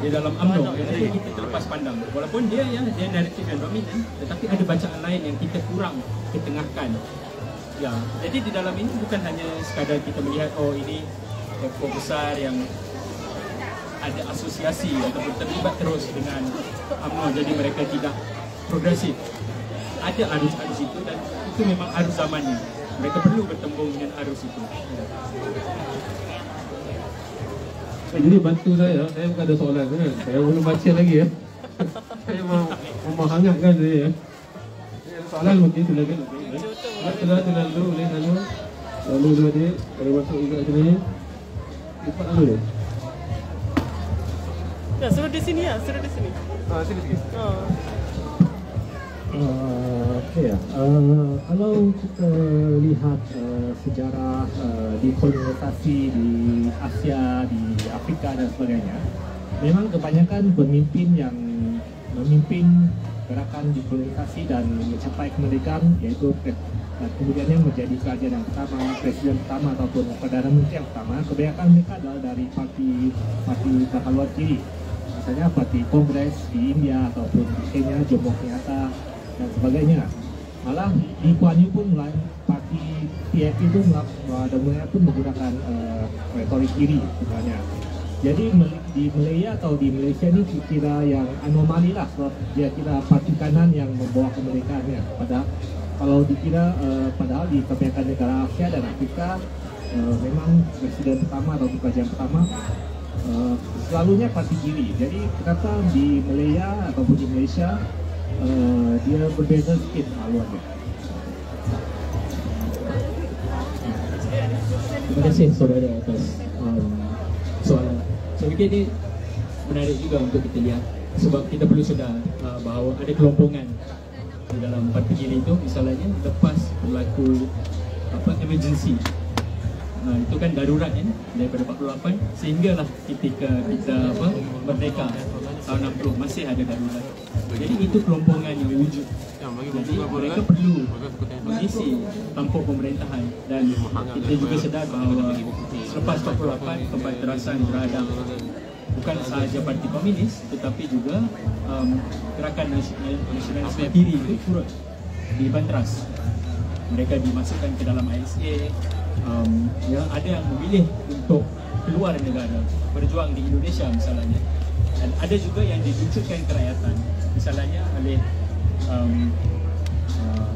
E: di dalam UMNO. Jadi kita terlepas pandang. Walaupun dia ya dia naratif yang dominan tetapi ada bacaan lain yang kita kurang ketengahkan. Ya jadi di dalam ini bukan hanya sekadar kita melihat oh ini tokoh besar yang ada asosiasi ataupun terlibat terus dengan UMNO. Jadi mereka tidak progresif. Ada arus-arus itu dan itu memang arus zamannya mereka perlu bertembung dengan arus itu
D: Jadi bantu saya, saya bukan ada soalan kan. Saya belum baca lagi ya. saya mau memahangatkan saya ya. Saya ada soalan mungkin silakan. Silakan silakan dulu boleh lalu. Lalu dulu dia kalau masuk juga sini. Cepat dulu dia.
B: Ya, suruh di sini ya, suruh di sini.
A: Ah, sini sikit.
B: Oh.
E: Uh, ya. uh, kalau kita lihat uh, sejarah uh, dekolonisasi di Asia, di Afrika dan sebagainya, memang kebanyakan pemimpin yang memimpin gerakan dekolonisasi dan mencapai kemerdekaan pre- uh, kemudiannya menjadi kerajaan yang pertama, presiden pertama ataupun perdana menteri yang pertama, kebanyakan mereka adalah dari parti parti berhaluan kiri. Misalnya parti Kongres di India ataupun di Kenya, Jomo Kenyatta dan sebagainya. Malah di Kuan Yin pun mulai parti PAP itu mulai pada mulanya pun menggunakan uh, retorik kiri sebenarnya. Jadi di Malaya atau di Malaysia ini kira yang anomali lah sebab dia kira parti kanan yang membawa kemerdekaannya. Padahal kalau dikira uh, padahal di kebanyakan negara Asia dan Afrika uh, memang presiden pertama atau kerajaan pertama uh, selalunya parti kiri. Jadi kenapa di Malaya ataupun di Malaysia uh, dia berbeza sikit haluannya. Terima kasih saudara atas um, soalan. Saya fikir ini menarik juga untuk kita lihat sebab kita perlu sedar uh, bahawa ada kelompongan dalam parti kiri itu misalnya lepas berlaku apa emergency uh, itu kan darurat kan daripada 48 sehinggalah ketika kita apa merdeka tahun 60 masih ada darurat. Jadi itu kelompongan yang wujud.
A: Bagi
E: jadi mereka
A: kan?
E: perlu mengisi tampuk pemerintahan. Dan kita juga sedar bahawa selepas 48 kebaterasan terhadap bukan sahaja parti komunis tetapi juga um, gerakan nasional nasionalisme kiri itu turut dibanteras. Mereka dimasukkan ke dalam ISA um, ya ada yang memilih untuk keluar negara berjuang di Indonesia misalnya dan ada juga yang diwujudkan kerakyatan. Misalnya oleh um, uh,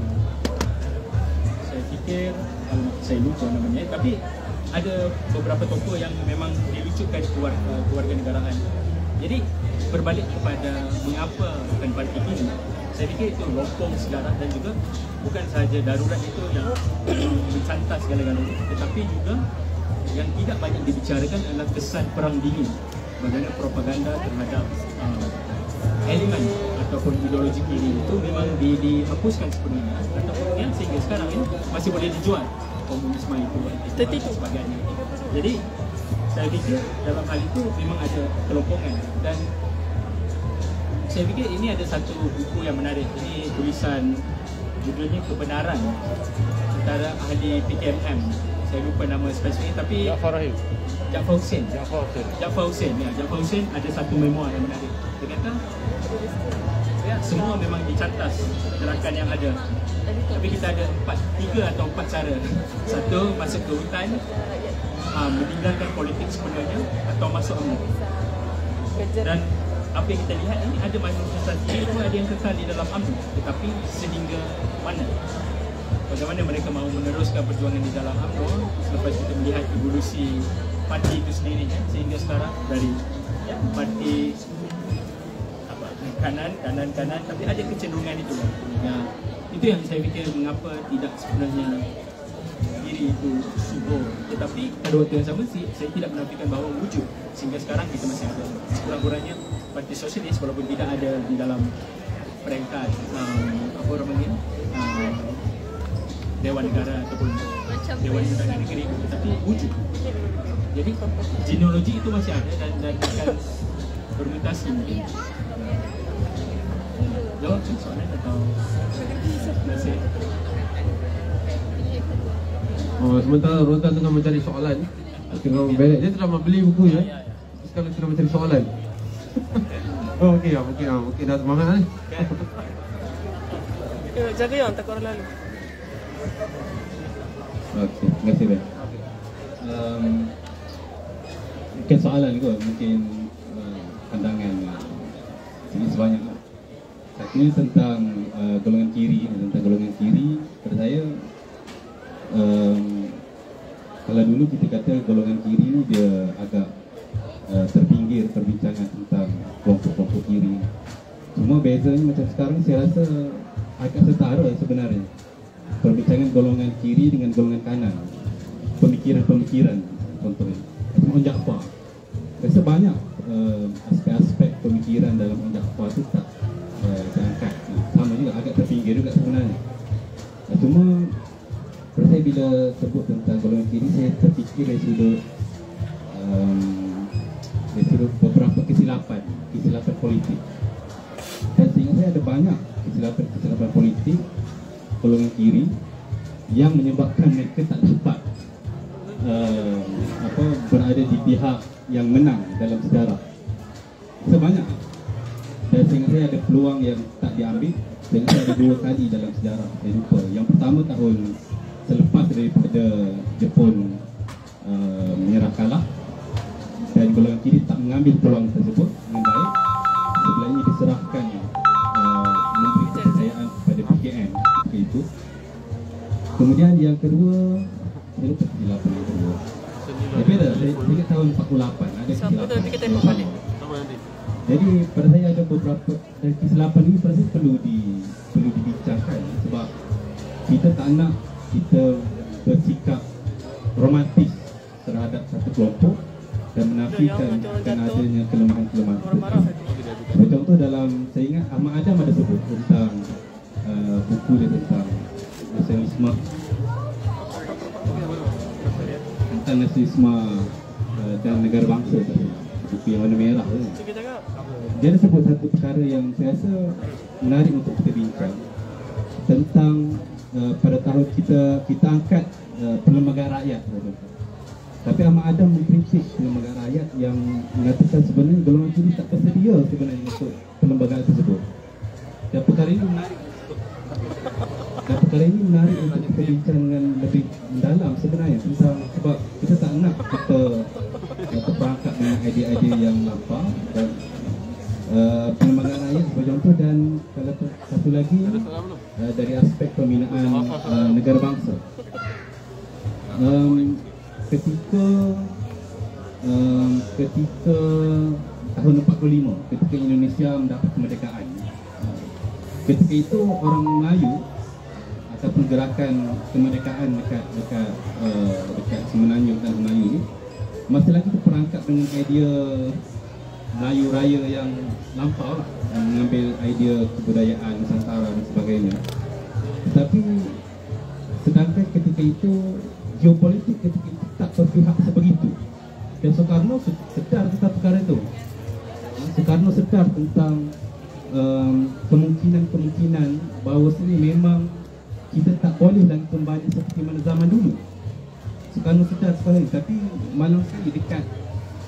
E: saya fikir um, saya lupa namanya. Tapi ada beberapa tokoh yang memang dilucutkan keluarga, keluarga negaraan. Jadi berbalik kepada mengapa bukan parti kini saya fikir itu lompong sejarah dan juga bukan sahaja darurat itu yang mencantas segala-galanya tetapi juga yang tidak banyak dibicarakan adalah kesan perang dingin bagaimana propaganda terhadap uh, elemen ataupun ideologi kiri itu memang di, dihapuskan sepenuhnya ataupun yang sehingga sekarang ini masih boleh dijual komunisme itu dan sebagainya. Jadi saya fikir dalam hal itu memang ada kelompongan dan saya fikir ini ada satu buku yang menarik. Ini tulisan judulnya kebenaran antara ahli PKMM saya lupa nama spesifik tapi
A: Jaafar Rahim.
E: Jaafar Hussein
A: Jaafar Hussein.
E: Jaafar Hussein ya. Jaafar Hussein ada satu memoir yang menarik. Dia kata ya, semua memang dicantas gerakan yang ada. Tapi kita ada empat tiga atau empat cara. Satu masuk ke hutan uh, meninggalkan politik sepenuhnya atau masuk UMNO dan apa yang kita lihat ini ada manifestasi. Itu ada yang kekal di dalam UMNO tetapi sehingga mana bagaimana mereka mahu meneruskan perjuangan di dalam UMNO selepas kita melihat evolusi parti itu sendiri kan, sehingga sekarang dari ya, parti apa, kanan kanan kanan tapi ada kecenderungan itu. Ya, itu yang saya fikir mengapa tidak sebenarnya diri itu subur. Tetapi pada waktu yang sama saya tidak menafikan bahawa wujud. Sehingga sekarang kita masih ada sekurang-kurangnya parti sosialis walaupun tidak ada di dalam peringkat um, apa namanya um, Dewan Negara ataupun Dewan Undangan Negeri. Tetapi wujud jadi genealogi itu masih ada dan, dan akan bermutasi mungkin jawab kan soalan atau masih
D: Oh, sementara Rozan tengah mencari soalan. Tengah membelek Dia telah membeli buku ya? Sekarang tengah mencari soalan. Oh okey lah, mungkin lah, mungkin dah semangat ni
B: Tengok jaga yang takut orang lalu.
F: Okey, terima kasih Ben. Um, mungkin soalan kot, mungkin uh, pandangan uh, ini sebanyak lah. Satunya tentang uh, golongan kiri, tentang golongan kiri pada saya um, kalau dulu kita kata golongan kiri ni dia agak uh, terpinggir perbincangan tentang kelompok-kelompok kiri. Cuma bezanya macam sekarang saya rasa agak setara sebenarnya perbincangan golongan kiri dengan golongan kanan pemikiran-pemikiran contohnya macam Om Jaafar rasa banyak uh, aspek-aspek pemikiran dalam Om Jaafar tu tak uh, diangkat sama juga agak terpinggir juga sebenarnya. Uh, cuma saya bila sebut tentang golongan kiri saya terfikir dari sudut um, dari sudut beberapa kesilapan kesilapan politik. Dan sehingga saya ada banyak kesilapan-kesilapan politik golongan kiri yang menyebabkan mereka tak dapat uh, apa berada di pihak yang menang dalam sejarah. Sebanyak dan sehingga saya ada peluang yang tak diambil dan saya ada dua kali dalam sejarah saya lupa. Yang pertama tahun selepas daripada Jepun uh, menyerah kalah dan golongan kiri tak mengambil peluang tersebut kesilapan ada
B: so, kesilapan. Kita tengok balik.
F: Jadi pada saya ada beberapa dan kesilapan ini pasti perlu di perlu dibincangkan sebab kita tak nak kita bersikap romantis terhadap satu kelompok dan menafikan akan adanya kelemahan-kelemahan. Contoh dalam saya ingat Ahmad Adam ada sebut tentang uh, buku dia tentang nasionalisme tentang nasionalisme dan negara bangsa buku yang warna merah tu. Dia ada sebut satu perkara yang saya rasa menarik untuk kita bincang tentang uh, pada tahun kita kita angkat uh, perlembagaan rakyat. Tapi Ahmad Adam mengkritik perlembagaan rakyat yang mengatakan sebenarnya golongan kiri tak bersedia sebenarnya untuk perlembagaan tersebut. Dan perkara ini menarik dan perkara ini menarik untuk kita bincang dengan lebih mendalam sebenarnya itu orang Melayu ataupun gerakan kemerdekaan dekat dekat uh, dekat Semenanjung dan Melayu ni masih lagi terperangkap dengan idea Melayu Raya yang lampau lah yang mengambil idea kebudayaan Nusantara dan sebagainya. Tetapi sedangkan ketika itu geopolitik ketika itu tak berpihak sebegitu. Dan Soekarno se- sedar tentang perkara itu. Soekarno sedar tentang um, kemungkinan-kemungkinan bahawa sini memang kita tak boleh lagi kembali seperti mana zaman dulu Soekarno sedar sekali tapi malang sekali dekat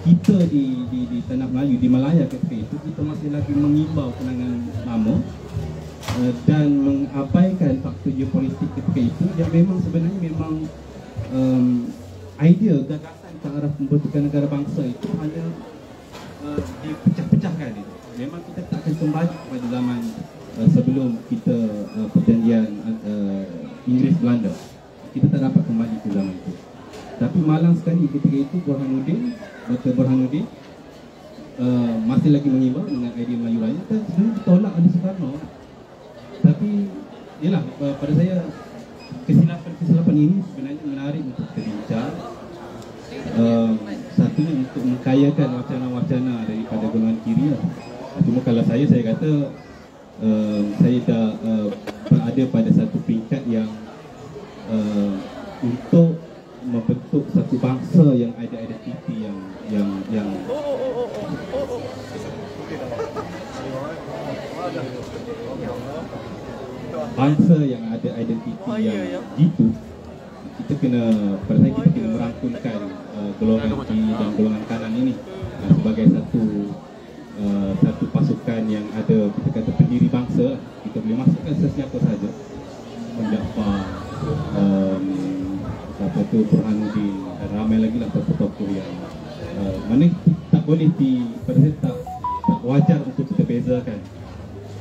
F: kita di, di, di Tanah Melayu, di Malaya ketika itu kita masih lagi mengimbau kenangan lama uh, dan mengabaikan faktor geopolitik ketika itu yang memang sebenarnya memang um, idea gagasan ke arah pembentukan negara bangsa itu hanya uh, dipecah-pecahkan itu. Memang kita tak akan kembali pada zaman uh, sebelum kita uh, perjanjian uh, Inggeris Belanda. Kita tak dapat kembali ke zaman itu. Tapi malang sekali ketika itu Burhanuddin, Dr. Burhanuddin uh, masih lagi mengimbau dengan idea Melayu Raya dan sebenarnya ditolak oleh Soekarno. Tapi yalah uh, pada saya kesilapan-kesilapan ini sebenarnya menarik untuk kita bincang. Um, satunya untuk mengkayakan wacana-wacana daripada golongan kiri lah. Cuma kalau saya, saya kata um, saya dah uh, berada pada satu peringkat yang uh, untuk membentuk satu bangsa yang ada identiti yang yang yang bangsa yang ada identiti
B: Oh, ya, ya.
F: yang gitu kita kena pada saya kita kena merangkulkan uh, golongan kiri dan golongan kanan ini uh, sebagai satu uh, satu pasukan yang ada kita kata pendiri bangsa kita boleh masukkan sesiapa saja Jaafar um, apa tu Burhanuddin dan ramai lagi lah tokoh-tokoh yang uh, mana tak boleh di tak, tak wajar untuk kita bezakan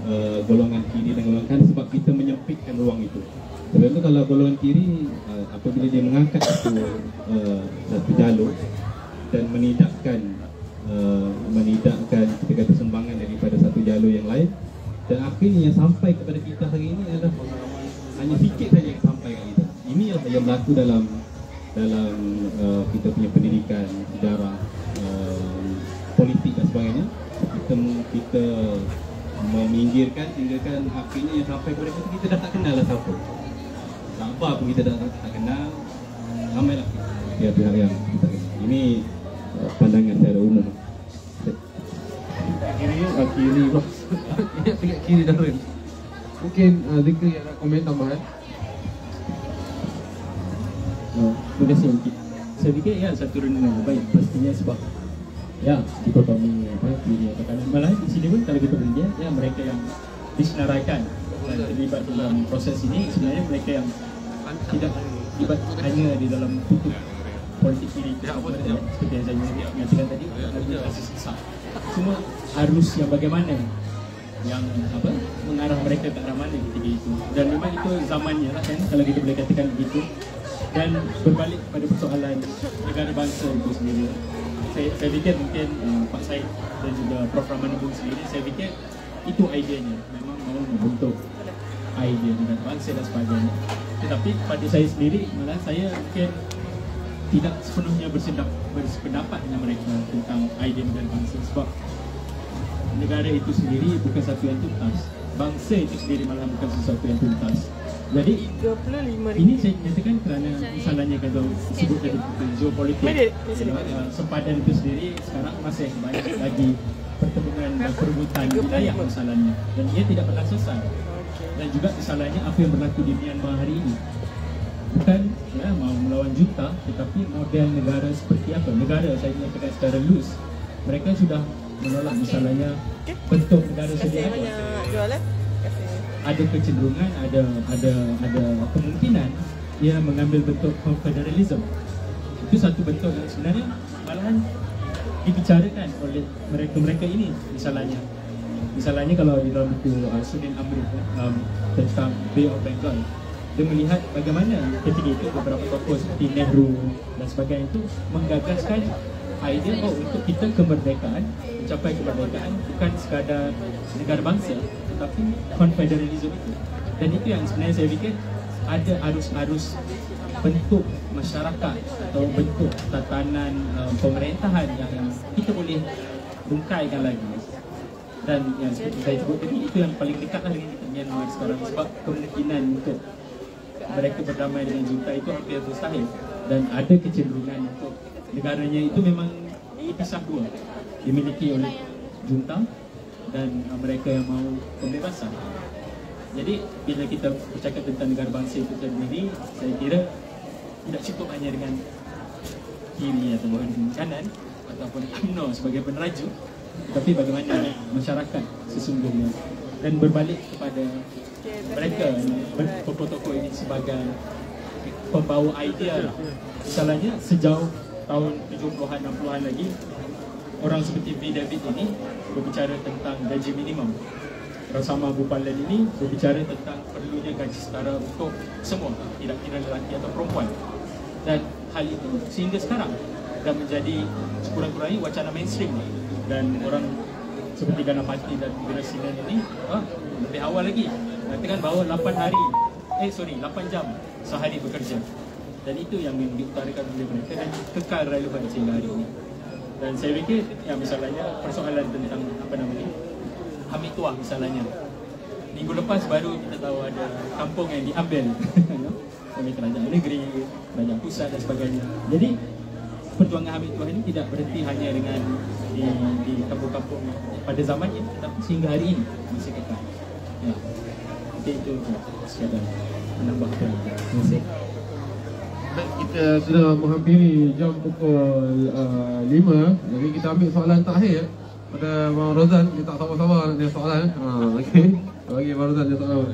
F: uh, golongan kiri dan golongan kanan sebab kita menyempitkan ruang itu. Sebab itu kalau golongan kiri uh, apabila dia mengangkat satu uh, satu jalur dan menidakkan uh, menidakkan kita kata sumbangan daripada satu jalur yang lain dan akhirnya yang sampai kepada kita hari ini adalah hanya sikit saja yang sampai kat kita. Ini yang yang berlaku dalam dalam uh, kita punya pendidikan, sejarah, uh, politik dan sebagainya. Kita kita meminggirkan sehingga kan akhirnya yang sampai kepada kita kita dah tak kenal lah siapa. Sabar pun kita dah tak, tak kenal. Ramailah pihak-pihak yang kita kenal. Ini uh, pandangan secara umum.
D: Kiri, ah, kiri bos. Dekat kiri Darul. Mungkin uh, Zikri yang nak komen tambahan.
E: Uh, terima kasih Encik. Saya fikir ya satu renungan yang baik pastinya sebab ya dikotomi apa kiri atau kanan malah di sini pun kalau kita melihat ya mereka yang disenaraikan dan terlibat dalam proses ini sebenarnya mereka yang tidak terlibat hanya di dalam kutub politik kiri seperti yang saya mengatakan tadi besar cuma arus yang bagaimana yang apa mengarah mereka ke arah mana ketika itu dan memang itu zamannya lah kan kalau kita boleh katakan begitu dan berbalik pada persoalan negara bangsa itu sendiri saya, saya fikir mungkin uh, Pak Said dan juga Prof. Rahman Abu sendiri saya fikir itu idenya memang mahu membentuk idea dengan bangsa dan sebagainya tetapi pada saya sendiri malah saya mungkin tidak sepenuhnya bersedap, bersependapat dengan mereka tentang idea negara bangsa sebab negara itu sendiri bukan satu yang tuntas. Bangsa itu sendiri malah bukan sesuatu yang tuntas. Jadi
B: 35
E: ini saya nyatakan kerana misalnya kalau sebut tadi geopolitik. Uh, sempadan itu sendiri sekarang masih banyak lagi pertemuan dan perebutan wilayah masalahnya. Dan ia tidak pernah selesai dan juga misalnya apa yang berlaku di Myanmar hari ini bukan ya, mau melawan junta tetapi model negara seperti apa? Negara saya nyatakan secara loose. Mereka sudah menolak misalnya bentuk negara sedia ada
B: banyak jual eh.
E: Ada kecenderungan ada ada ada kemungkinan ia mengambil bentuk confederalism. Itu satu bentuk. Yang sebenarnya malahan dibicarakan oleh mereka-mereka ini misalnya. Misalnya kalau di dalam buku uh, Sunin um, tentang Bay of Bengal dia melihat bagaimana ketika itu beberapa tokoh seperti Nehru dan sebagainya itu menggagaskan idea oh untuk kita kemerdekaan mencapai kemerdekaan bukan sekadar negara bangsa tetapi confederalism itu. Dan itu yang sebenarnya saya fikir ada arus-arus bentuk masyarakat atau bentuk tatanan uh, pemerintahan yang, yang kita boleh bungkaikan lagi. Dan yang seperti saya sebut tadi itu yang paling dekat lah dengan kita Myanmar sekarang sebab kemungkinan untuk mereka berdamai dengan junta itu hampir mustahil. Dan ada kecenderungan untuk negaranya itu memang dipisah dua. Dimiliki oleh junta dan uh, mereka yang mahu pembebasan. Jadi bila kita bercakap tentang negara bangsa itu sendiri saya kira tidak cukup hanya dengan kiri ataupun kanan ataupun UMNO sebagai peneraju tetapi bagaimana masyarakat sesungguhnya dan berbalik kepada mereka tokoh-tokoh ini sebagai pembawa idea misalnya sejauh tahun 70-an 60-an lagi orang seperti V. David ini berbicara tentang gaji minimum. Bersama Abu Palan ini berbicara tentang perlunya gaji setara untuk semua tidak kira lelaki atau perempuan. Dan hal itu sehingga sekarang dah menjadi sekurang-kurangnya wacana mainstream dan orang seperti Gana Pati dan Bila Sinan ini ah, lebih awal lagi. Mengatakan bahawa 8 hari eh sorry 8 jam sehari bekerja. Dan itu yang diutarakan oleh mereka dan kekal relevan sehingga hari ini. Dan saya fikir ya misalnya persoalan tentang apa namanya Hamid Tuah misalnya. Minggu lepas baru kita tahu ada kampung yang diambil. Oleh kerajaan negeri, kerajaan pusat dan sebagainya. Jadi perjuangan Hamid Tuah ini tidak berhenti hanya dengan di, di kampung-kampung pada zaman ini, tetapi sehingga hari ini masih kekal. Ya. Jadi itu sekadar menambahkan. Terima kasih.
D: Baik, kita sudah menghampiri jam pukul uh, 5 Jadi kita ambil soalan terakhir Pada Bang Rozan, kita tak sabar-sabar nak tanya soalan ha, okay. Bagi Bang Rozan dia soalan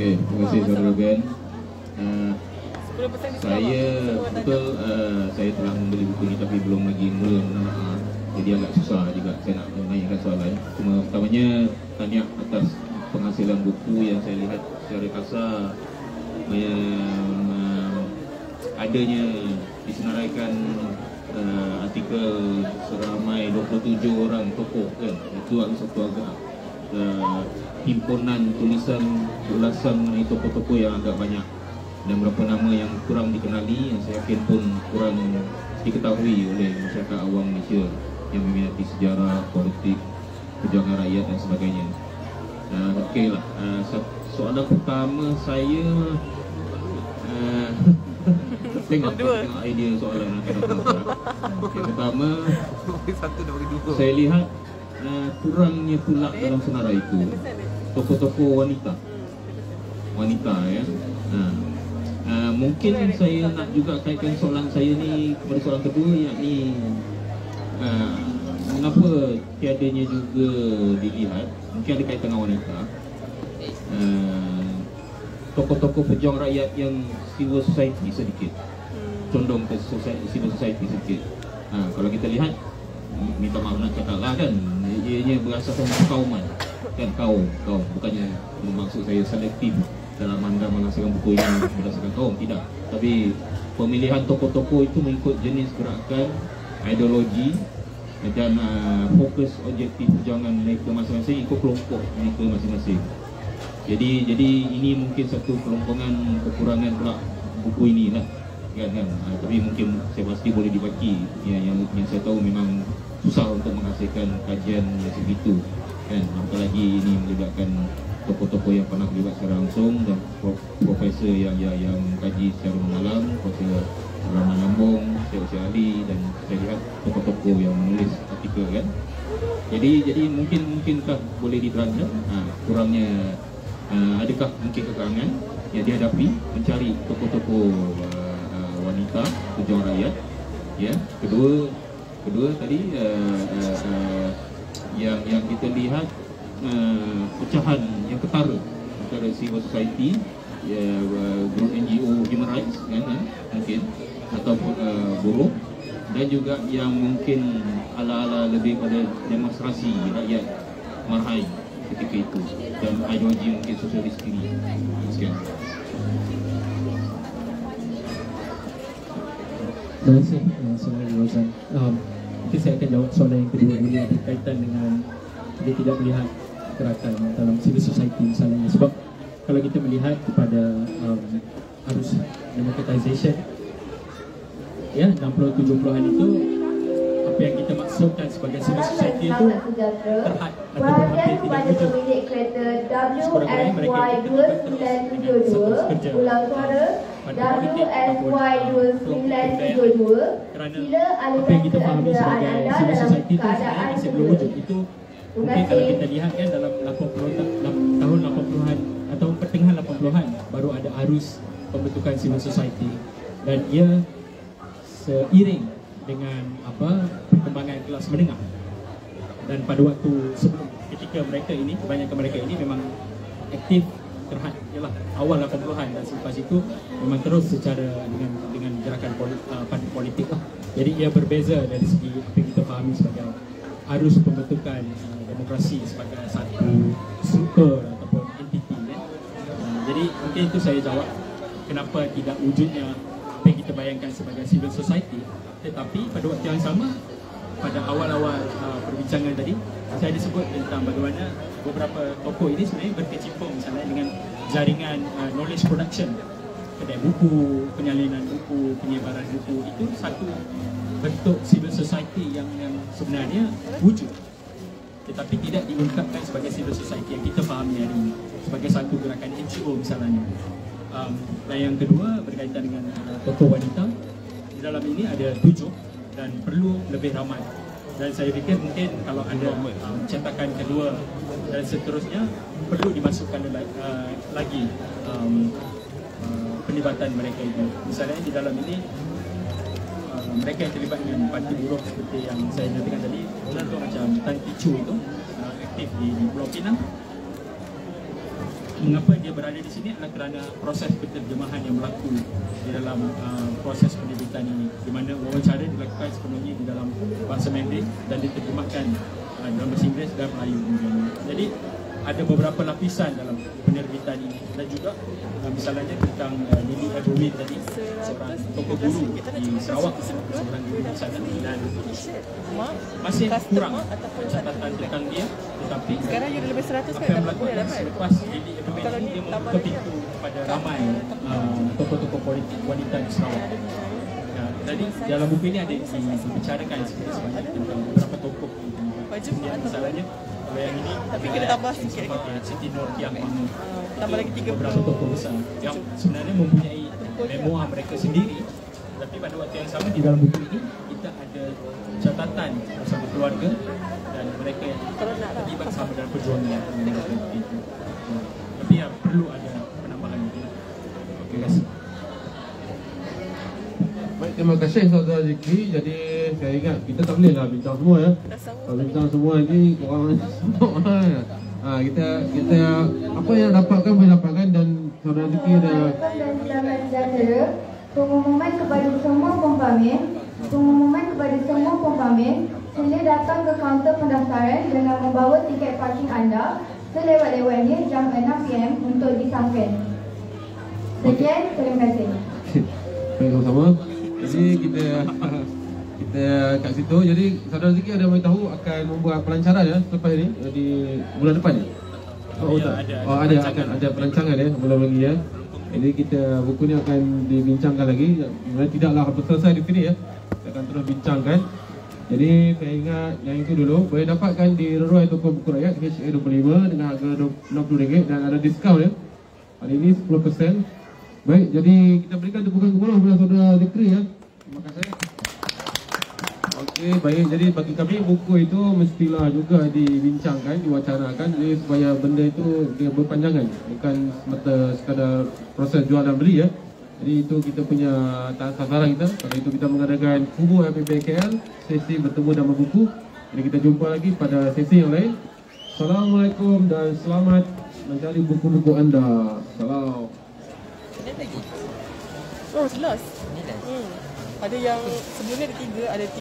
G: Okey, terima kasih saudara Ben. Uh,
B: 10% diskaun.
G: Saya betul uh, saya telah membeli buku ni tapi belum lagi mula menelaah. Jadi agak susah juga saya nak menanyakan soalan. Cuma pertamanya tahniah atas penghasilan buku yang saya lihat secara kasar yang uh, adanya disenaraikan uh, artikel seramai 27 orang tokoh kan. Itu adalah satu agak uh, himpunan tulisan ulasan mengenai tokoh-tokoh yang agak banyak dan beberapa nama yang kurang dikenali yang saya yakin pun kurang diketahui oleh masyarakat awam Malaysia yang meminati sejarah, politik, perjuangan rakyat dan sebagainya. Uh, Okeylah, uh, so- soalan pertama saya uh, tengok,
B: Dua.
G: tengok idea soalan yang akan datang. Okay, pertama,
A: Satu dah bagi dua.
G: saya lihat uh, kurangnya pula dalam senarai itu tokoh-tokoh wanita wanita ya uh, uh, mungkin saya nak juga kaitkan soalan saya ni kepada soalan kedua yakni uh, mengapa tiadanya juga dilihat mungkin ada kaitan dengan wanita uh, tokoh-tokoh pejuang rakyat yang civil society sedikit condong ke society, civil society sedikit. Ha, kalau kita lihat minta maaf nak cakap lah kan ianya berasaskan kauman kan kaum kaum bukannya bermaksud saya selektif dalam anda menghasilkan buku ini berdasarkan kaum. Tidak. Tapi pemilihan tokoh-tokoh itu mengikut jenis gerakan ideologi dan uh, fokus objektif perjuangan mereka masing-masing ikut kelompok mereka masing-masing. Jadi jadi ini mungkin satu kelompongan kekurangan pula buku ini lah. Kan kan? Uh, tapi mungkin saya pasti boleh dibaki yang, yang yang saya tahu memang susah untuk menghasilkan kajian yang segitu kan? Apalagi ini melibatkan tokoh-tokoh yang pernah terlibat secara langsung dan pro- profesor yang yang yang mengkaji secara mendalam Profesor Rana Lambung, Syed Syed Ali dan saya lihat tokoh-tokoh yang menulis artikel kan? Jadi jadi mungkin mungkinkah boleh diterangkan? Ha, kurangnya uh, adakah mungkin kekurangan yang dihadapi mencari tokoh-tokoh uh, uh, wanita pejuang rakyat? Ya kedua kedua tadi uh, uh, uh, yang yang kita lihat uh, pecahan yang ketara antara civil society ya uh, grup NGO human rights kan eh, mungkin ataupun uh, buruh dan juga yang mungkin ala-ala lebih pada demonstrasi rakyat marhai ketika itu. Dan ideologi mungkin sosialis kiri sekian.
E: Terima kasih. Uh, Saudara Rozan. Um, mungkin saya akan jawab soalan yang kedua ini berkaitan dengan kita tidak melihat gerakan dalam civil society misalnya. Sebab kalau kita melihat kepada um, arus democratization ya 60-70an itu apa yang kita maksudkan sebagai civil society itu terhad ataupun hampir tidak
H: kepada
E: wujud. Sekurang-kurangnya mereka terlibat terus dengan satu
H: 2972
E: kerja
H: ulang suara.
E: pada politik ataupun,
H: WSY
E: uh,
H: 2972
E: kerana apa yang kita fahami sebagai civil society itu sebenarnya masih belum wujud. Itu mungkin kalau kita lihat kan dalam 80 ta- lam- tahun 80-an atau pertengahan 80-an baru ada arus pembentukan civil society. Dan ia seiring dengan apa perkembangan kelas menengah dan pada waktu sebelum ketika mereka ini kebanyakan mereka ini memang aktif terhad ialah awal 80-an dan selepas itu memang terus secara dengan dengan gerakan politik, uh, parti politik lah. Jadi ia berbeza dari segi apa yang kita fahami sebagai arus pembentukan uh, demokrasi sebagai satu struktur ataupun entiti kan. Uh, jadi mungkin itu saya jawab kenapa tidak wujudnya apa yang kita bayangkan sebagai civil society tetapi pada waktu yang sama pada awal-awal uh, perbincangan tadi saya disebut tentang bagaimana beberapa tokoh ini sebenarnya berkecimpung misalnya dengan jaringan uh, knowledge production. Kedai buku, penyalinan buku, penyebaran buku itu satu bentuk civil society yang yang sebenarnya wujud. Tetapi tidak diungkapkan sebagai civil society yang kita fahami hari ini sebagai satu gerakan NGO misalnya um, dan yang kedua berkaitan dengan uh, tokoh wanita di dalam ini ada tujuh dan perlu lebih ramai. Dan saya fikir mungkin kalau ada um, cetakan kedua dan seterusnya perlu dimasukkan uh, lagi um, uh, penlibatan mereka itu misalnya di dalam ini uh, mereka yang terlibat dengan parti buruh seperti yang saya nyatakan tadi contoh macam Tan Ticu itu uh, aktif di, di Pulau Pinang mengapa dia berada di sini adalah kerana proses penterjemahan yang berlaku di dalam uh, proses penerbitan ini di mana wawancara dilakukan sepenuhnya di dalam bahasa Mandarin dan diterjemahkan uh, dalam bahasa Inggeris dan Melayu. Jadi ada beberapa lapisan dalam penerbitan ini. Dan juga uh, misalnya tentang uh, Lily Edwin tadi seorang tokoh guru di Sarawak seorang guru di sana dan masih kurang catatan tentang dia tetapi
B: Sekarang you dah lebih 100
E: apa
B: kan
E: yang
B: dapat.
E: berlaku selepas Lily Edwin
B: Kalau
E: ini
B: ni
E: dia membuka pintu kepada ramai uh, tokoh-tokoh politik wanita di Sarawak. Ya, jadi dalam buku ini ada dibicarakan sebanyak tentang beberapa tokoh. Yang misalnya yang ini
B: Tapi kena tambah sikit lagi.
E: Siti Nur Tiang Mahmud
B: tambah lagi
E: Itu
B: 30.
E: beberapa tokoh besar yang sebenarnya mempunyai memoir mereka sendiri tapi pada waktu yang sama di dalam buku ini kita ada catatan bersama keluarga dan mereka yang
B: tak,
E: terlibat sama dalam perjuangan itu. Tapi ya perlu ada penambahan itu. Terima kasih.
D: Baik, terima kasih saudara Zikri. Jadi saya ingat kita tak boleh lah bincang semua ya. Kalau bincang semua ni orang semua. Ha, kita kita apa yang dapatkan boleh dapatkan dan saudara Zikri ada.
H: Pengumuman kepada semua pempamer, pengumuman kepada semua pempamer, sila datang ke kaunter pendaftaran dengan membawa tiket parking anda selewat-lewatnya jam 6 PM untuk disahkan. Sekian, terima kasih.
D: Baik sama-sama. Jadi kita kita kat situ. Jadi saudara Zikri ada beritahu akan membuat pelancaran ya selepas ini eh, di bulan depan ya. Oh,
E: Ya,
D: tak?
E: ada- ada
D: oh, ada
E: perancangan.
D: akan ada perancangan ya belum lagi ya. Jadi kita buku ni akan dibincangkan lagi. Sebenarnya tidaklah selesai di sini ya. Kita akan terus bincangkan Jadi saya ingat yang itu dulu boleh dapatkan di Roy Toko Buku Rakyat HA25 dengan harga RM60 dan ada diskaun ya. Hari ini 10%. Baik, jadi kita berikan tepukan kepada saudara Dikri ya. Okey, baik. Jadi bagi kami buku itu mestilah juga dibincangkan, diwacanakan jadi supaya benda itu dia berpanjangan, bukan semata sekadar proses jual dan beli ya. Jadi itu kita punya sasaran kita. Kalau itu kita mengadakan kubu FPBKL, sesi bertemu dan berbuku. Jadi kita jumpa lagi pada sesi yang lain. Assalamualaikum dan selamat mencari buku-buku anda. Salam.
B: Oh, last. Hmm. Ada yang sebelum ni ada tiga, ada tiga.